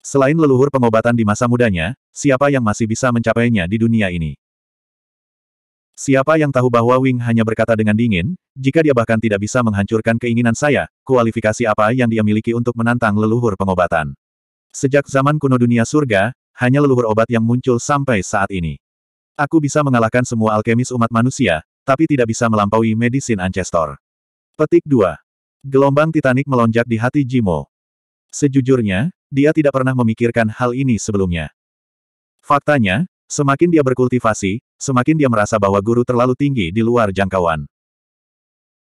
S1: Selain leluhur pengobatan di masa mudanya, siapa yang masih bisa mencapainya di dunia ini? Siapa yang tahu bahwa Wing hanya berkata dengan dingin, jika dia bahkan tidak bisa menghancurkan keinginan saya, kualifikasi apa yang dia miliki untuk menantang leluhur pengobatan. Sejak zaman kuno dunia surga, hanya leluhur obat yang muncul sampai saat ini. Aku bisa mengalahkan semua alkemis umat manusia, tapi tidak bisa melampaui medisin Ancestor. Petik 2. Gelombang Titanic melonjak di hati Jimo. Sejujurnya, dia tidak pernah memikirkan hal ini sebelumnya. Faktanya, Semakin dia berkultivasi, semakin dia merasa bahwa guru terlalu tinggi di luar jangkauan.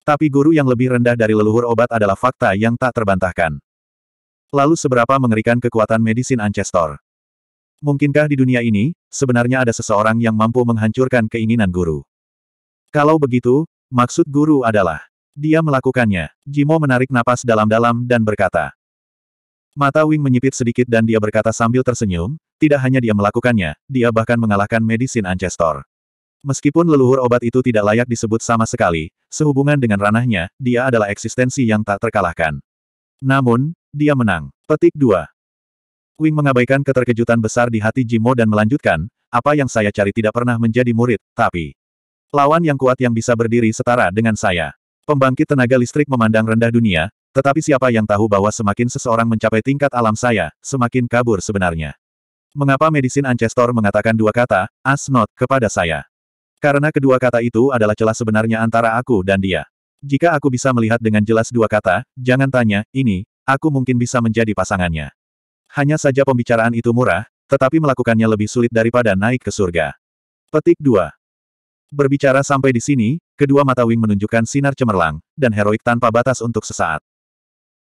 S1: Tapi guru yang lebih rendah dari leluhur obat adalah fakta yang tak terbantahkan. Lalu seberapa mengerikan kekuatan medisin Ancestor? Mungkinkah di dunia ini, sebenarnya ada seseorang yang mampu menghancurkan keinginan guru? Kalau begitu, maksud guru adalah, dia melakukannya. Jimo menarik napas dalam-dalam dan berkata, Mata Wing menyipit sedikit dan dia berkata sambil tersenyum, tidak hanya dia melakukannya, dia bahkan mengalahkan medisin Ancestor. Meskipun leluhur obat itu tidak layak disebut sama sekali, sehubungan dengan ranahnya, dia adalah eksistensi yang tak terkalahkan. Namun, dia menang. Petik 2. Wing mengabaikan keterkejutan besar di hati Jimo dan melanjutkan, apa yang saya cari tidak pernah menjadi murid, tapi lawan yang kuat yang bisa berdiri setara dengan saya. Pembangkit tenaga listrik memandang rendah dunia, tetapi siapa yang tahu bahwa semakin seseorang mencapai tingkat alam saya, semakin kabur sebenarnya. Mengapa medisin Ancestor mengatakan dua kata, as not, kepada saya? Karena kedua kata itu adalah celah sebenarnya antara aku dan dia. Jika aku bisa melihat dengan jelas dua kata, jangan tanya, ini, aku mungkin bisa menjadi pasangannya. Hanya saja pembicaraan itu murah, tetapi melakukannya lebih sulit daripada naik ke surga. Petik 2. Berbicara sampai di sini, kedua mata Wing menunjukkan sinar cemerlang, dan heroik tanpa batas untuk sesaat.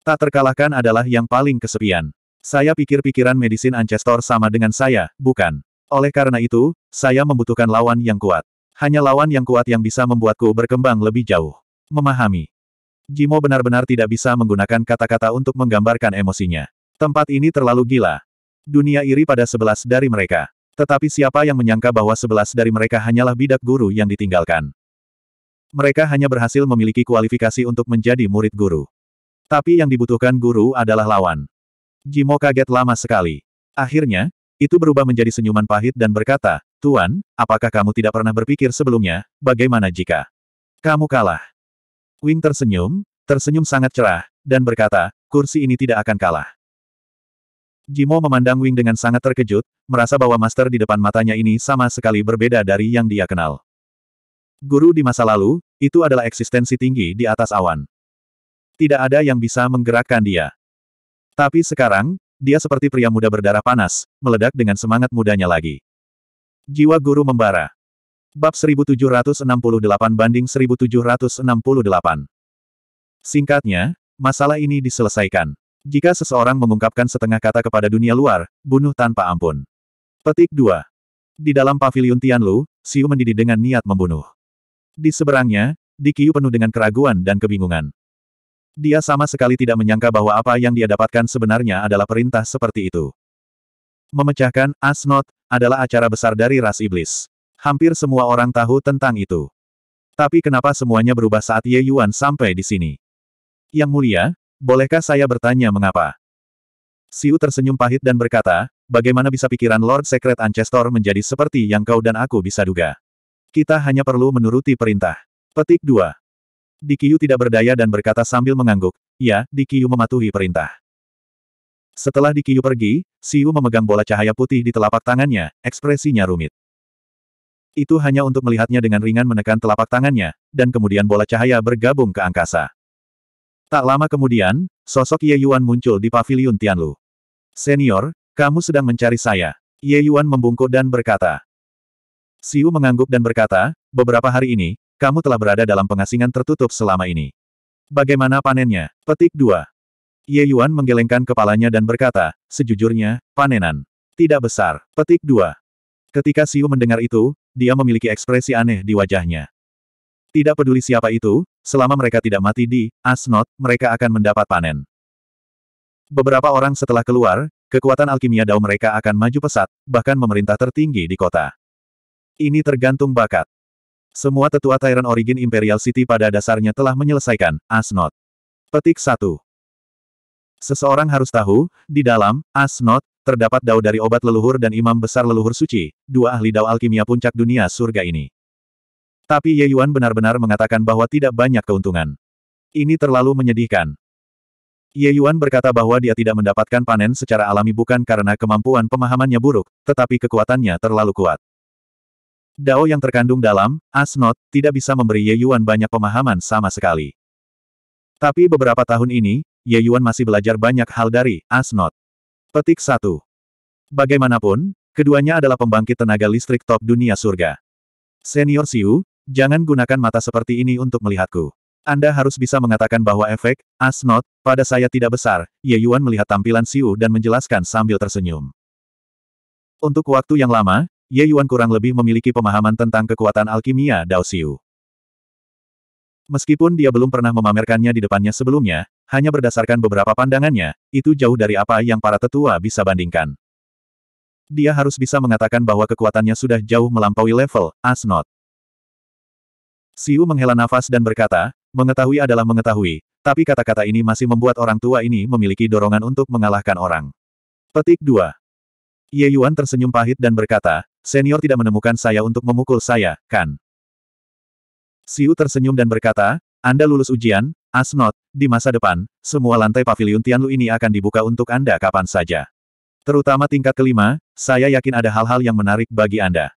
S1: Tak terkalahkan adalah yang paling kesepian. Saya pikir pikiran medisin Ancestor sama dengan saya, bukan? Oleh karena itu, saya membutuhkan lawan yang kuat. Hanya lawan yang kuat yang bisa membuatku berkembang lebih jauh. Memahami. Jimo benar-benar tidak bisa menggunakan kata-kata untuk menggambarkan emosinya. Tempat ini terlalu gila. Dunia iri pada sebelas dari mereka. Tetapi siapa yang menyangka bahwa sebelas dari mereka hanyalah bidak guru yang ditinggalkan. Mereka hanya berhasil memiliki kualifikasi untuk menjadi murid guru. Tapi yang dibutuhkan guru adalah lawan. Jimo kaget lama sekali. Akhirnya, itu berubah menjadi senyuman pahit dan berkata, Tuan, apakah kamu tidak pernah berpikir sebelumnya, bagaimana jika kamu kalah? Wing tersenyum, tersenyum sangat cerah, dan berkata, kursi ini tidak akan kalah. Jimo memandang Wing dengan sangat terkejut, merasa bahwa master di depan matanya ini sama sekali berbeda dari yang dia kenal. Guru di masa lalu, itu adalah eksistensi tinggi di atas awan. Tidak ada yang bisa menggerakkan dia. Tapi sekarang, dia seperti pria muda berdarah panas, meledak dengan semangat mudanya lagi. Jiwa guru membara. Bab 1768 banding 1768. Singkatnya, masalah ini diselesaikan. Jika seseorang mengungkapkan setengah kata kepada dunia luar, bunuh tanpa ampun. Petik 2. Di dalam pavilion Tianlu, Siu mendidih dengan niat membunuh. Di seberangnya, Di Qiu penuh dengan keraguan dan kebingungan. Dia sama sekali tidak menyangka bahwa apa yang dia dapatkan sebenarnya adalah perintah seperti itu. Memecahkan Asnot adalah acara besar dari ras iblis. Hampir semua orang tahu tentang itu. Tapi kenapa semuanya berubah saat Ye Yuan sampai di sini? Yang mulia, Bolehkah saya bertanya mengapa? Siu tersenyum pahit dan berkata, bagaimana bisa pikiran Lord Secret Ancestor menjadi seperti yang kau dan aku bisa duga? Kita hanya perlu menuruti perintah. Petik 2. Dikiyu tidak berdaya dan berkata sambil mengangguk, ya, Dikiyu mematuhi perintah. Setelah Dikiyu pergi, Siu memegang bola cahaya putih di telapak tangannya, ekspresinya rumit. Itu hanya untuk melihatnya dengan ringan menekan telapak tangannya, dan kemudian bola cahaya bergabung ke angkasa. Tak lama kemudian, sosok Ye Yuan muncul di pavilion Tianlu. Senior, kamu sedang mencari saya. Ye Yuan membungkuk dan berkata. Siu mengangguk dan berkata, beberapa hari ini, kamu telah berada dalam pengasingan tertutup selama ini. Bagaimana panennya? Petik 2. Ye Yuan menggelengkan kepalanya dan berkata, sejujurnya, panenan. Tidak besar. Petik 2. Ketika Siu mendengar itu, dia memiliki ekspresi aneh di wajahnya. Tidak peduli siapa itu, selama mereka tidak mati di Asnot, mereka akan mendapat panen. Beberapa orang setelah keluar, kekuatan alkimia Dao mereka akan maju pesat, bahkan memerintah tertinggi di kota. Ini tergantung bakat. Semua tetua Tyrant Origin Imperial City pada dasarnya telah menyelesaikan Asnot. Petik 1. Seseorang harus tahu, di dalam Asnot, terdapat Dao dari obat leluhur dan imam besar leluhur suci, dua ahli Dao alkimia puncak dunia surga ini. Tapi Ye Yuan benar-benar mengatakan bahwa tidak banyak keuntungan. Ini terlalu menyedihkan. Ye Yuan berkata bahwa dia tidak mendapatkan panen secara alami bukan karena kemampuan pemahamannya buruk, tetapi kekuatannya terlalu kuat. Dao yang terkandung dalam Asnot tidak bisa memberi Ye Yuan banyak pemahaman sama sekali. Tapi beberapa tahun ini, Ye Yuan masih belajar banyak hal dari Asnot. Petik 1. Bagaimanapun, keduanya adalah pembangkit tenaga listrik top dunia surga. Senior Siu, Jangan gunakan mata seperti ini untuk melihatku. Anda harus bisa mengatakan bahwa efek, Asnot, pada saya tidak besar, Ye Yuan melihat tampilan Siu dan menjelaskan sambil tersenyum. Untuk waktu yang lama, Ye Yuan kurang lebih memiliki pemahaman tentang kekuatan alkimia Dao Siu. Meskipun dia belum pernah memamerkannya di depannya sebelumnya, hanya berdasarkan beberapa pandangannya, itu jauh dari apa yang para tetua bisa bandingkan. Dia harus bisa mengatakan bahwa kekuatannya sudah jauh melampaui level Asnot. Siu menghela nafas dan berkata, mengetahui adalah mengetahui, tapi kata-kata ini masih membuat orang tua ini memiliki dorongan untuk mengalahkan orang. Petik 2. Ye Yuan tersenyum pahit dan berkata, senior tidak menemukan saya untuk memukul saya, kan? Siu tersenyum dan berkata, Anda lulus ujian, Asnot, di masa depan, semua lantai pavilion Tianlu ini akan dibuka untuk Anda kapan saja. Terutama tingkat kelima, saya yakin ada hal-hal yang menarik bagi Anda.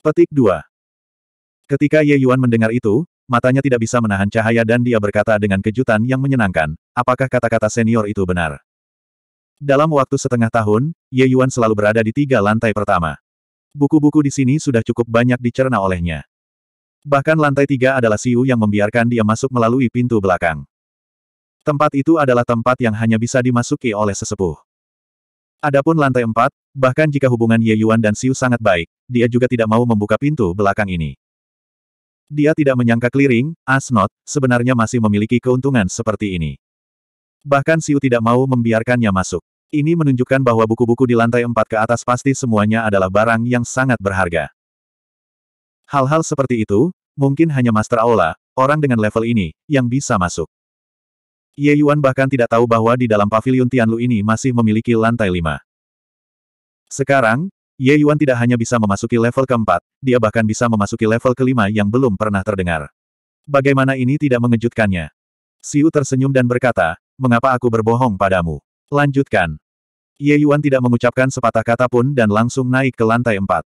S1: Petik 2. Ketika Ye Yuan mendengar itu, matanya tidak bisa menahan cahaya dan dia berkata dengan kejutan yang menyenangkan, apakah kata-kata senior itu benar? Dalam waktu setengah tahun, Ye Yuan selalu berada di tiga lantai pertama. Buku-buku di sini sudah cukup banyak dicerna olehnya. Bahkan lantai tiga adalah Siu yang membiarkan dia masuk melalui pintu belakang. Tempat itu adalah tempat yang hanya bisa dimasuki oleh sesepuh. Adapun lantai empat, bahkan jika hubungan Ye Yuan dan Siu sangat baik, dia juga tidak mau membuka pintu belakang ini. Dia tidak menyangka Clearing, Asnot, sebenarnya masih memiliki keuntungan seperti ini. Bahkan Siu tidak mau membiarkannya masuk. Ini menunjukkan bahwa buku-buku di lantai empat ke atas pasti semuanya adalah barang yang sangat berharga. Hal-hal seperti itu, mungkin hanya Master Aula, orang dengan level ini, yang bisa masuk. Ye Yuan bahkan tidak tahu bahwa di dalam pavilion Tianlu ini masih memiliki lantai lima. Sekarang, Ye Yuan tidak hanya bisa memasuki level keempat, dia bahkan bisa memasuki level kelima yang belum pernah terdengar. Bagaimana ini tidak mengejutkannya? Siu tersenyum dan berkata, mengapa aku berbohong padamu? Lanjutkan. Ye Yuan tidak mengucapkan sepatah kata pun dan langsung naik ke lantai empat.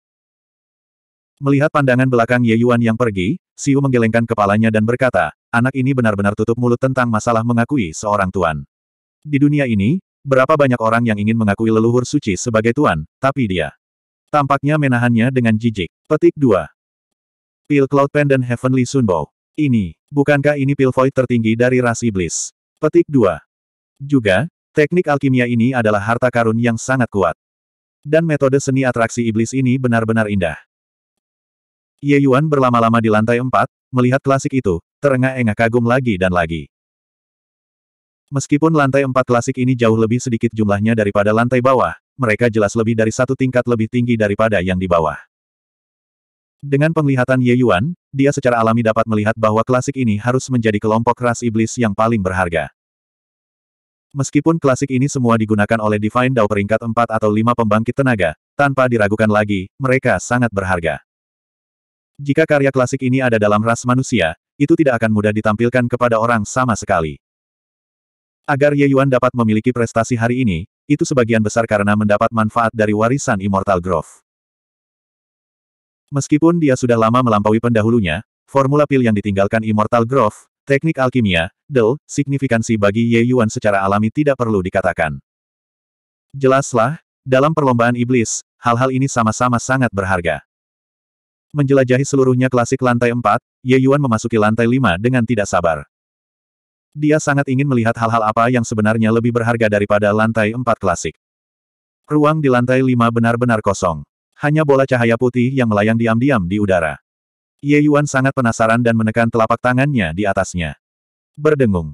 S1: Melihat pandangan belakang Ye Yuan yang pergi, Siu menggelengkan kepalanya dan berkata, anak ini benar-benar tutup mulut tentang masalah mengakui seorang tuan. Di dunia ini, berapa banyak orang yang ingin mengakui leluhur suci sebagai tuan, tapi dia tampaknya menahannya dengan jijik. Petik 2. Pil Cloud Pendant Heavenly Sunbow. Ini, bukankah ini pil void tertinggi dari ras iblis? Petik 2. Juga, teknik alkimia ini adalah harta karun yang sangat kuat. Dan metode seni atraksi iblis ini benar-benar indah. Ye Yuan berlama-lama di lantai empat, melihat klasik itu, terengah-engah kagum lagi dan lagi. Meskipun lantai empat klasik ini jauh lebih sedikit jumlahnya daripada lantai bawah, mereka jelas lebih dari satu tingkat lebih tinggi daripada yang di bawah. Dengan penglihatan Ye Yuan, dia secara alami dapat melihat bahwa klasik ini harus menjadi kelompok ras iblis yang paling berharga. Meskipun klasik ini semua digunakan oleh Divine Dao peringkat 4 atau 5 pembangkit tenaga, tanpa diragukan lagi, mereka sangat berharga. Jika karya klasik ini ada dalam ras manusia, itu tidak akan mudah ditampilkan kepada orang sama sekali. Agar Ye Yuan dapat memiliki prestasi hari ini, itu sebagian besar karena mendapat manfaat dari warisan Immortal Grove. Meskipun dia sudah lama melampaui pendahulunya, formula pil yang ditinggalkan Immortal Grove, teknik alkimia, del, signifikansi bagi Ye Yuan secara alami tidak perlu dikatakan. Jelaslah, dalam perlombaan iblis, hal-hal ini sama-sama sangat berharga. Menjelajahi seluruhnya klasik lantai 4, Ye Yuan memasuki lantai 5 dengan tidak sabar. Dia sangat ingin melihat hal-hal apa yang sebenarnya lebih berharga daripada lantai 4 klasik. Ruang di lantai 5 benar-benar kosong. Hanya bola cahaya putih yang melayang diam-diam di udara. Ye Yuan sangat penasaran dan menekan telapak tangannya di atasnya. Berdengung.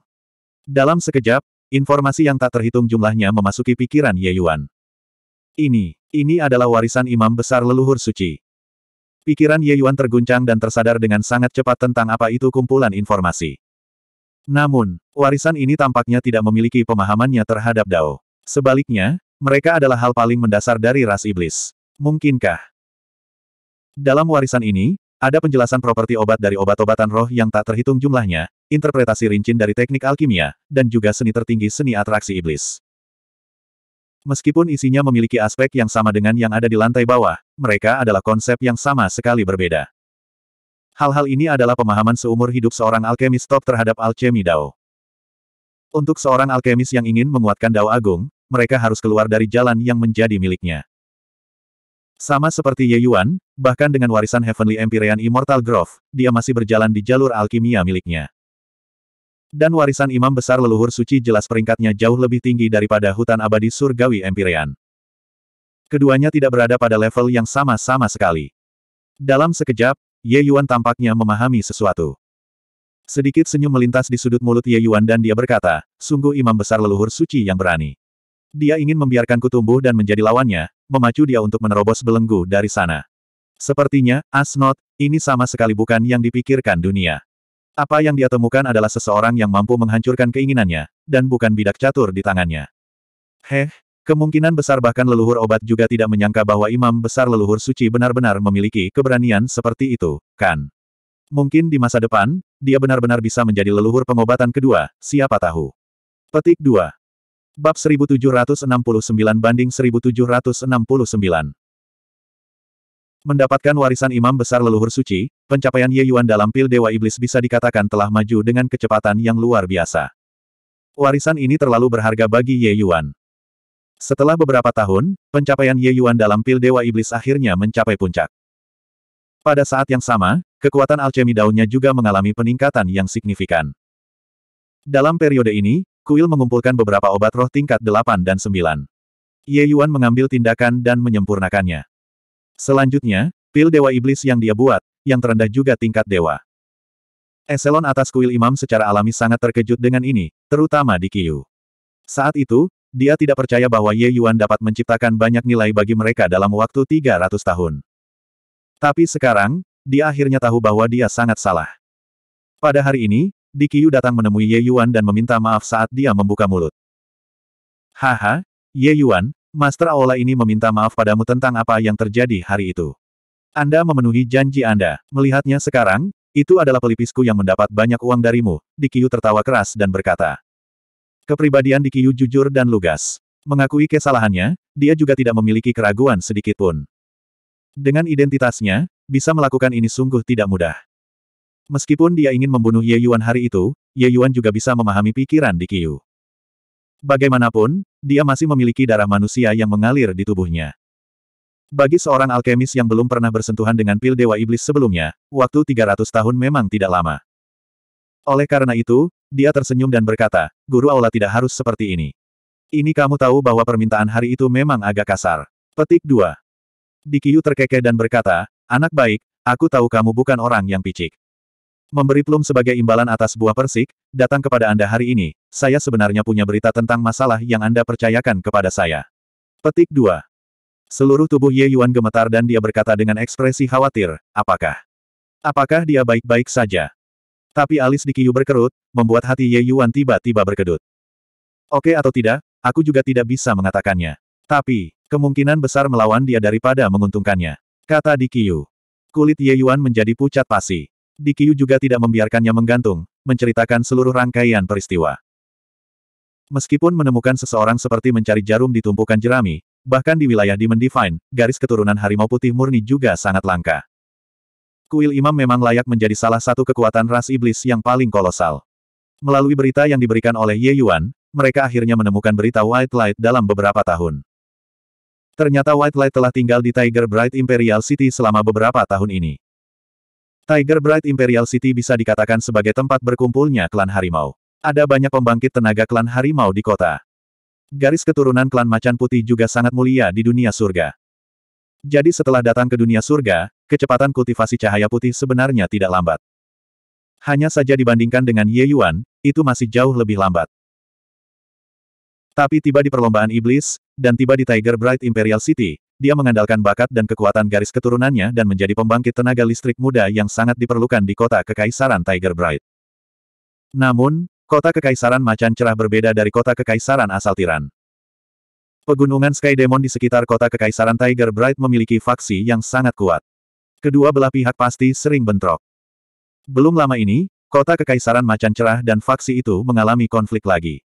S1: Dalam sekejap, informasi yang tak terhitung jumlahnya memasuki pikiran Ye Yuan. Ini, ini adalah warisan imam besar leluhur suci. Pikiran Ye Yuan terguncang dan tersadar dengan sangat cepat tentang apa itu kumpulan informasi. Namun, warisan ini tampaknya tidak memiliki pemahamannya terhadap Dao. Sebaliknya, mereka adalah hal paling mendasar dari ras iblis. Mungkinkah? Dalam warisan ini, ada penjelasan properti obat dari obat-obatan roh yang tak terhitung jumlahnya, interpretasi rincin dari teknik alkimia, dan juga seni tertinggi seni atraksi iblis. Meskipun isinya memiliki aspek yang sama dengan yang ada di lantai bawah, mereka adalah konsep yang sama sekali berbeda. Hal-hal ini adalah pemahaman seumur hidup seorang alkemis top terhadap alchemy Dao. Untuk seorang alkemis yang ingin menguatkan Dao Agung, mereka harus keluar dari jalan yang menjadi miliknya. Sama seperti Ye Yuan, bahkan dengan warisan Heavenly Empyrean Immortal Grove, dia masih berjalan di jalur alkimia miliknya. Dan warisan imam besar leluhur suci jelas peringkatnya jauh lebih tinggi daripada hutan abadi surgawi Empyrean. Keduanya tidak berada pada level yang sama-sama sekali. Dalam sekejap, Ye Yuan tampaknya memahami sesuatu. Sedikit senyum melintas di sudut mulut Ye Yuan dan dia berkata, sungguh imam besar leluhur suci yang berani. Dia ingin membiarkanku tumbuh dan menjadi lawannya, memacu dia untuk menerobos belenggu dari sana. Sepertinya, Asnot, ini sama sekali bukan yang dipikirkan dunia. Apa yang dia temukan adalah seseorang yang mampu menghancurkan keinginannya, dan bukan bidak catur di tangannya. Heh, kemungkinan besar bahkan leluhur obat juga tidak menyangka bahwa imam besar leluhur suci benar-benar memiliki keberanian seperti itu, kan? Mungkin di masa depan, dia benar-benar bisa menjadi leluhur pengobatan kedua, siapa tahu. Petik 2. Bab 1769 banding 1769 Mendapatkan warisan imam besar leluhur suci, pencapaian Ye Yuan dalam pil Dewa Iblis bisa dikatakan telah maju dengan kecepatan yang luar biasa. Warisan ini terlalu berharga bagi Ye Yuan. Setelah beberapa tahun, pencapaian Ye Yuan dalam pil Dewa Iblis akhirnya mencapai puncak. Pada saat yang sama, kekuatan alchemy daunnya juga mengalami peningkatan yang signifikan. Dalam periode ini, Kuil mengumpulkan beberapa obat roh tingkat 8 dan 9. Ye Yuan mengambil tindakan dan menyempurnakannya. Selanjutnya, pil Dewa Iblis yang dia buat, yang terendah juga tingkat dewa. Eselon atas kuil imam secara alami sangat terkejut dengan ini, terutama di Kiyu. Saat itu, dia tidak percaya bahwa Ye Yuan dapat menciptakan banyak nilai bagi mereka dalam waktu 300 tahun. Tapi sekarang, dia akhirnya tahu bahwa dia sangat salah. Pada hari ini, Di Qiu datang menemui Ye Yuan dan meminta maaf saat dia membuka mulut. Haha, Ye Yuan, Master Aula ini meminta maaf padamu tentang apa yang terjadi hari itu. Anda memenuhi janji Anda. Melihatnya sekarang, itu adalah pelipisku yang mendapat banyak uang darimu. Di Qiu tertawa keras dan berkata. Kepribadian Di Qiu jujur dan lugas. Mengakui kesalahannya, dia juga tidak memiliki keraguan sedikitpun. Dengan identitasnya, bisa melakukan ini sungguh tidak mudah. Meskipun dia ingin membunuh Ye Yuan hari itu, Ye Yuan juga bisa memahami pikiran Di Qiu. Bagaimanapun, dia masih memiliki darah manusia yang mengalir di tubuhnya. Bagi seorang alkemis yang belum pernah bersentuhan dengan pil Dewa Iblis sebelumnya, waktu 300 tahun memang tidak lama. Oleh karena itu, dia tersenyum dan berkata, Guru Aula tidak harus seperti ini. Ini kamu tahu bahwa permintaan hari itu memang agak kasar. Petik 2. Dikiyu terkekeh dan berkata, Anak baik, aku tahu kamu bukan orang yang picik. Memberi plum sebagai imbalan atas buah persik, datang kepada Anda hari ini, saya sebenarnya punya berita tentang masalah yang Anda percayakan kepada saya. Petik 2. Seluruh tubuh Ye Yuan gemetar dan dia berkata dengan ekspresi khawatir, apakah? Apakah dia baik-baik saja? Tapi alis di Kiyu berkerut, membuat hati Ye Yuan tiba-tiba berkedut. Oke atau tidak, aku juga tidak bisa mengatakannya. Tapi, kemungkinan besar melawan dia daripada menguntungkannya. Kata di Kiyu. Kulit Ye Yuan menjadi pucat pasi. Di Kiyu juga tidak membiarkannya menggantung, menceritakan seluruh rangkaian peristiwa. Meskipun menemukan seseorang seperti mencari jarum di tumpukan jerami, bahkan di wilayah Demon Divine, garis keturunan harimau putih murni juga sangat langka. Kuil Imam memang layak menjadi salah satu kekuatan ras iblis yang paling kolosal. Melalui berita yang diberikan oleh Ye Yuan, mereka akhirnya menemukan berita White Light dalam beberapa tahun. Ternyata White Light telah tinggal di Tiger Bright Imperial City selama beberapa tahun ini. Tiger Bright Imperial City bisa dikatakan sebagai tempat berkumpulnya klan harimau. Ada banyak pembangkit tenaga klan harimau di kota. Garis keturunan klan macan putih juga sangat mulia di dunia surga. Jadi setelah datang ke dunia surga, kecepatan kultivasi cahaya putih sebenarnya tidak lambat. Hanya saja dibandingkan dengan Ye Yuan, itu masih jauh lebih lambat. Tapi tiba di perlombaan iblis, dan tiba di Tiger Bright Imperial City, dia mengandalkan bakat dan kekuatan garis keturunannya dan menjadi pembangkit tenaga listrik muda yang sangat diperlukan di kota Kekaisaran Tiger Bright. Namun, kota Kekaisaran Macan Cerah berbeda dari kota Kekaisaran asal Tiran. Pegunungan Sky Demon di sekitar kota Kekaisaran Tiger Bright memiliki faksi yang sangat kuat. Kedua belah pihak pasti sering bentrok. Belum lama ini, kota Kekaisaran Macan Cerah dan faksi itu mengalami konflik lagi.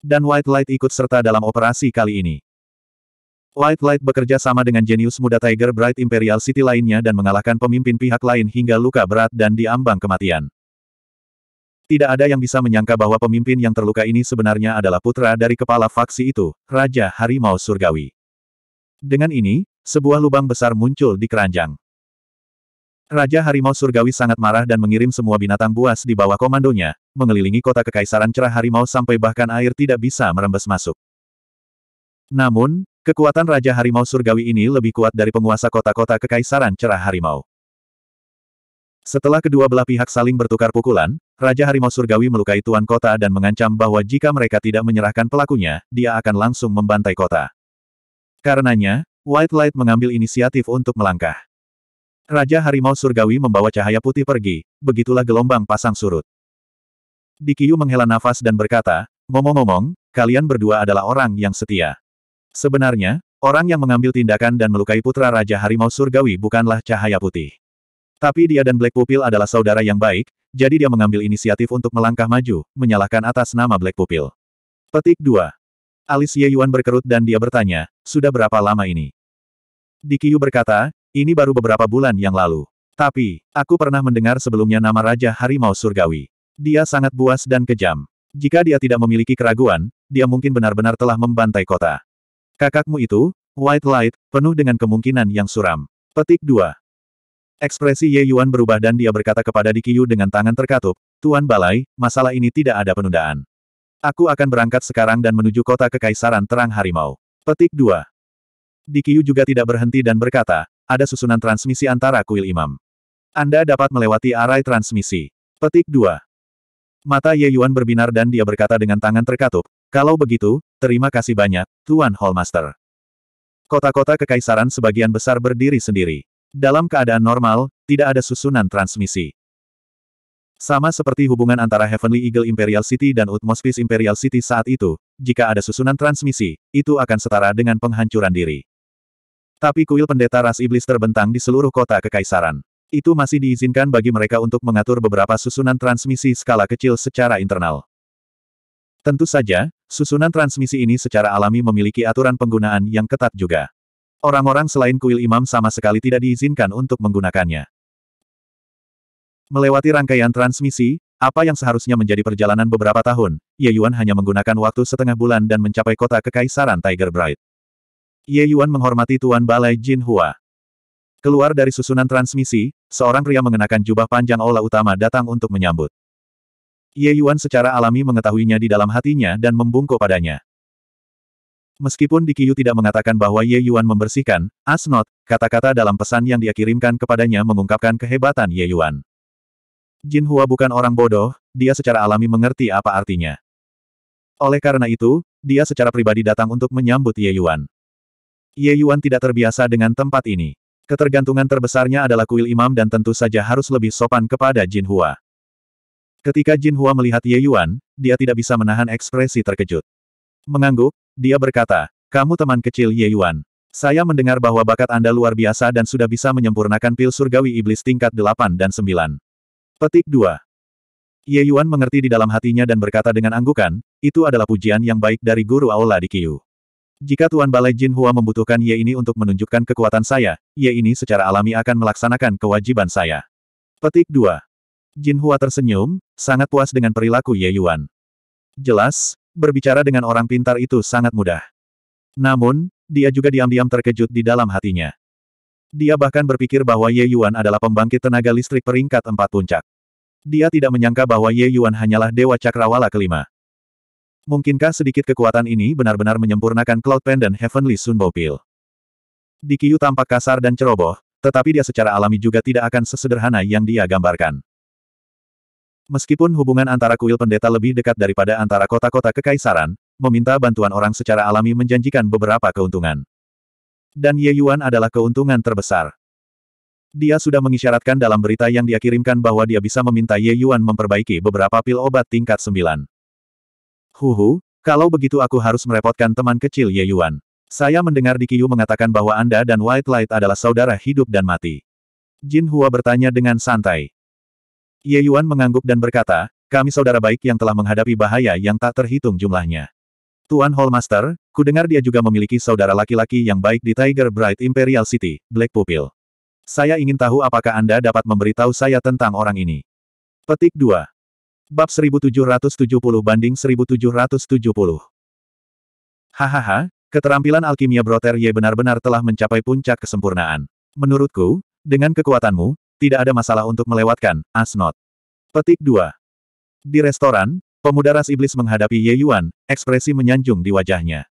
S1: Dan White Light ikut serta dalam operasi kali ini. White Light bekerja sama dengan jenius muda Tiger Bright Imperial City lainnya dan mengalahkan pemimpin pihak lain hingga luka berat dan diambang kematian. Tidak ada yang bisa menyangka bahwa pemimpin yang terluka ini sebenarnya adalah putra dari kepala faksi itu, Raja Harimau Surgawi. Dengan ini, sebuah lubang besar muncul di keranjang. Raja Harimau Surgawi sangat marah dan mengirim semua binatang buas di bawah komandonya, mengelilingi kota kekaisaran cerah harimau sampai bahkan air tidak bisa merembes masuk. Namun, kekuatan Raja Harimau Surgawi ini lebih kuat dari penguasa kota-kota kekaisaran cerah harimau. Setelah kedua belah pihak saling bertukar pukulan, Raja Harimau Surgawi melukai tuan kota dan mengancam bahwa jika mereka tidak menyerahkan pelakunya, dia akan langsung membantai kota. Karenanya, White Light mengambil inisiatif untuk melangkah. Raja Harimau Surgawi membawa cahaya putih pergi, begitulah gelombang pasang surut. Dikiyu menghela nafas dan berkata, Ngomong-ngomong, kalian berdua adalah orang yang setia. Sebenarnya, orang yang mengambil tindakan dan melukai putra Raja Harimau Surgawi bukanlah cahaya putih. Tapi dia dan Black Pupil adalah saudara yang baik, jadi dia mengambil inisiatif untuk melangkah maju, menyalahkan atas nama Black Pupil. Petik 2. Alis Ye Yuan berkerut dan dia bertanya, sudah berapa lama ini? Dikiyu berkata, ini baru beberapa bulan yang lalu. Tapi, aku pernah mendengar sebelumnya nama Raja Harimau Surgawi. Dia sangat buas dan kejam. Jika dia tidak memiliki keraguan, dia mungkin benar-benar telah membantai kota. Kakakmu itu, White Light, penuh dengan kemungkinan yang suram. Petik 2. Ekspresi Ye Yuan berubah dan dia berkata kepada Di Qiu dengan tangan terkatup, Tuan Balai, masalah ini tidak ada penundaan. Aku akan berangkat sekarang dan menuju kota kekaisaran terang harimau. Petik 2. Di Qiu juga tidak berhenti dan berkata, ada susunan transmisi antara kuil imam. Anda dapat melewati arai transmisi. Petik 2. Mata Ye Yuan berbinar dan dia berkata dengan tangan terkatup, Kalau begitu, terima kasih banyak, Tuan Hallmaster. Kota-kota kekaisaran sebagian besar berdiri sendiri. Dalam keadaan normal, tidak ada susunan transmisi. Sama seperti hubungan antara Heavenly Eagle Imperial City dan Utmost Peace Imperial City saat itu, jika ada susunan transmisi, itu akan setara dengan penghancuran diri. Tapi kuil pendeta ras iblis terbentang di seluruh kota kekaisaran. Itu masih diizinkan bagi mereka untuk mengatur beberapa susunan transmisi skala kecil secara internal. Tentu saja, susunan transmisi ini secara alami memiliki aturan penggunaan yang ketat juga. Orang-orang selain kuil imam sama sekali tidak diizinkan untuk menggunakannya. Melewati rangkaian transmisi, apa yang seharusnya menjadi perjalanan beberapa tahun, Ye Yuan hanya menggunakan waktu setengah bulan dan mencapai kota kekaisaran Tiger Bright. Ye Yuan menghormati Tuan Balai Jin Hua. Keluar dari susunan transmisi, seorang pria mengenakan jubah panjang aula utama datang untuk menyambut. Ye Yuan secara alami mengetahuinya di dalam hatinya dan membungkuk padanya. Meskipun Dikiyu tidak mengatakan bahwa Ye Yuan membersihkan, Asnot, kata-kata dalam pesan yang dia kirimkan kepadanya mengungkapkan kehebatan Ye Yuan. Jin Hua bukan orang bodoh, dia secara alami mengerti apa artinya. Oleh karena itu, dia secara pribadi datang untuk menyambut Ye Yuan. Ye Yuan tidak terbiasa dengan tempat ini. Ketergantungan terbesarnya adalah kuil imam dan tentu saja harus lebih sopan kepada Jin Hua. Ketika Jin Hua melihat Ye Yuan, dia tidak bisa menahan ekspresi terkejut. Mengangguk, dia berkata, kamu teman kecil Ye Yuan. Saya mendengar bahwa bakat Anda luar biasa dan sudah bisa menyempurnakan pil surgawi iblis tingkat 8 dan 9. Petik 2. Ye Yuan mengerti di dalam hatinya dan berkata dengan anggukan, itu adalah pujian yang baik dari guru Aula di Kiyu. Jika Tuan Balai Jin Hua membutuhkan Ye ini untuk menunjukkan kekuatan saya, Ye ini secara alami akan melaksanakan kewajiban saya. Petik 2. Jin Hua tersenyum, sangat puas dengan perilaku Ye Yuan. Jelas, berbicara dengan orang pintar itu sangat mudah. Namun, dia juga diam-diam terkejut di dalam hatinya. Dia bahkan berpikir bahwa Ye Yuan adalah pembangkit tenaga listrik peringkat empat puncak. Dia tidak menyangka bahwa Ye Yuan hanyalah Dewa Cakrawala kelima. Mungkinkah sedikit kekuatan ini benar-benar menyempurnakan Cloud Pendant Heavenly Sunbow Pill? Dikiyu tampak kasar dan ceroboh, tetapi dia secara alami juga tidak akan sesederhana yang dia gambarkan. Meskipun hubungan antara kuil pendeta lebih dekat daripada antara kota-kota kekaisaran, meminta bantuan orang secara alami menjanjikan beberapa keuntungan. Dan Ye Yuan adalah keuntungan terbesar. Dia sudah mengisyaratkan dalam berita yang dia kirimkan bahwa dia bisa meminta Ye Yuan memperbaiki beberapa pil obat tingkat sembilan. Huhu, kalau begitu aku harus merepotkan teman kecil Ye Yuan. Saya mendengar Di Qiu mengatakan bahwa Anda dan White Light adalah saudara hidup dan mati. Jin Hua bertanya dengan santai. Ye Yuan mengangguk dan berkata, kami saudara baik yang telah menghadapi bahaya yang tak terhitung jumlahnya. Tuan Hallmaster, kudengar dia juga memiliki saudara laki-laki yang baik di Tiger Bright Imperial City, Black Pupil. Saya ingin tahu apakah Anda dapat memberitahu saya tentang orang ini. Petik 2. Bab 1770 banding 1770. Hahaha, keterampilan alkimia Broter Ye benar-benar telah mencapai puncak kesempurnaan. Menurutku, dengan kekuatanmu, tidak ada masalah untuk melewatkan, Asnot. Petik 2. Di restoran, Pemuda ras iblis menghadapi Ye Yuan, ekspresi menyanjung di wajahnya.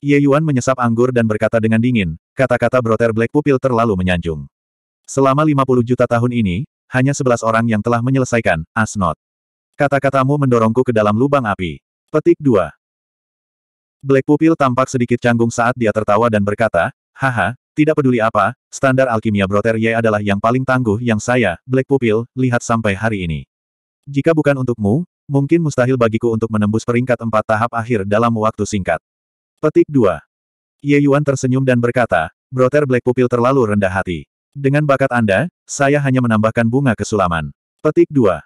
S1: Ye Yuan menyesap anggur dan berkata dengan dingin, kata-kata Broter Black Pupil terlalu menyanjung. Selama 50 juta tahun ini, hanya 11 orang yang telah menyelesaikan, Asnot. Kata-katamu mendorongku ke dalam lubang api. Petik 2. Black Pupil tampak sedikit canggung saat dia tertawa dan berkata, haha, tidak peduli apa, standar alkimia Broter Ye adalah yang paling tangguh yang saya, Black Pupil, lihat sampai hari ini. Jika bukan untukmu, Mungkin mustahil bagiku untuk menembus peringkat empat tahap akhir dalam waktu singkat. Petik 2. Ye Yuan tersenyum dan berkata, Broter Black Pupil terlalu rendah hati. Dengan bakat Anda, saya hanya menambahkan bunga kesulaman. Petik 2.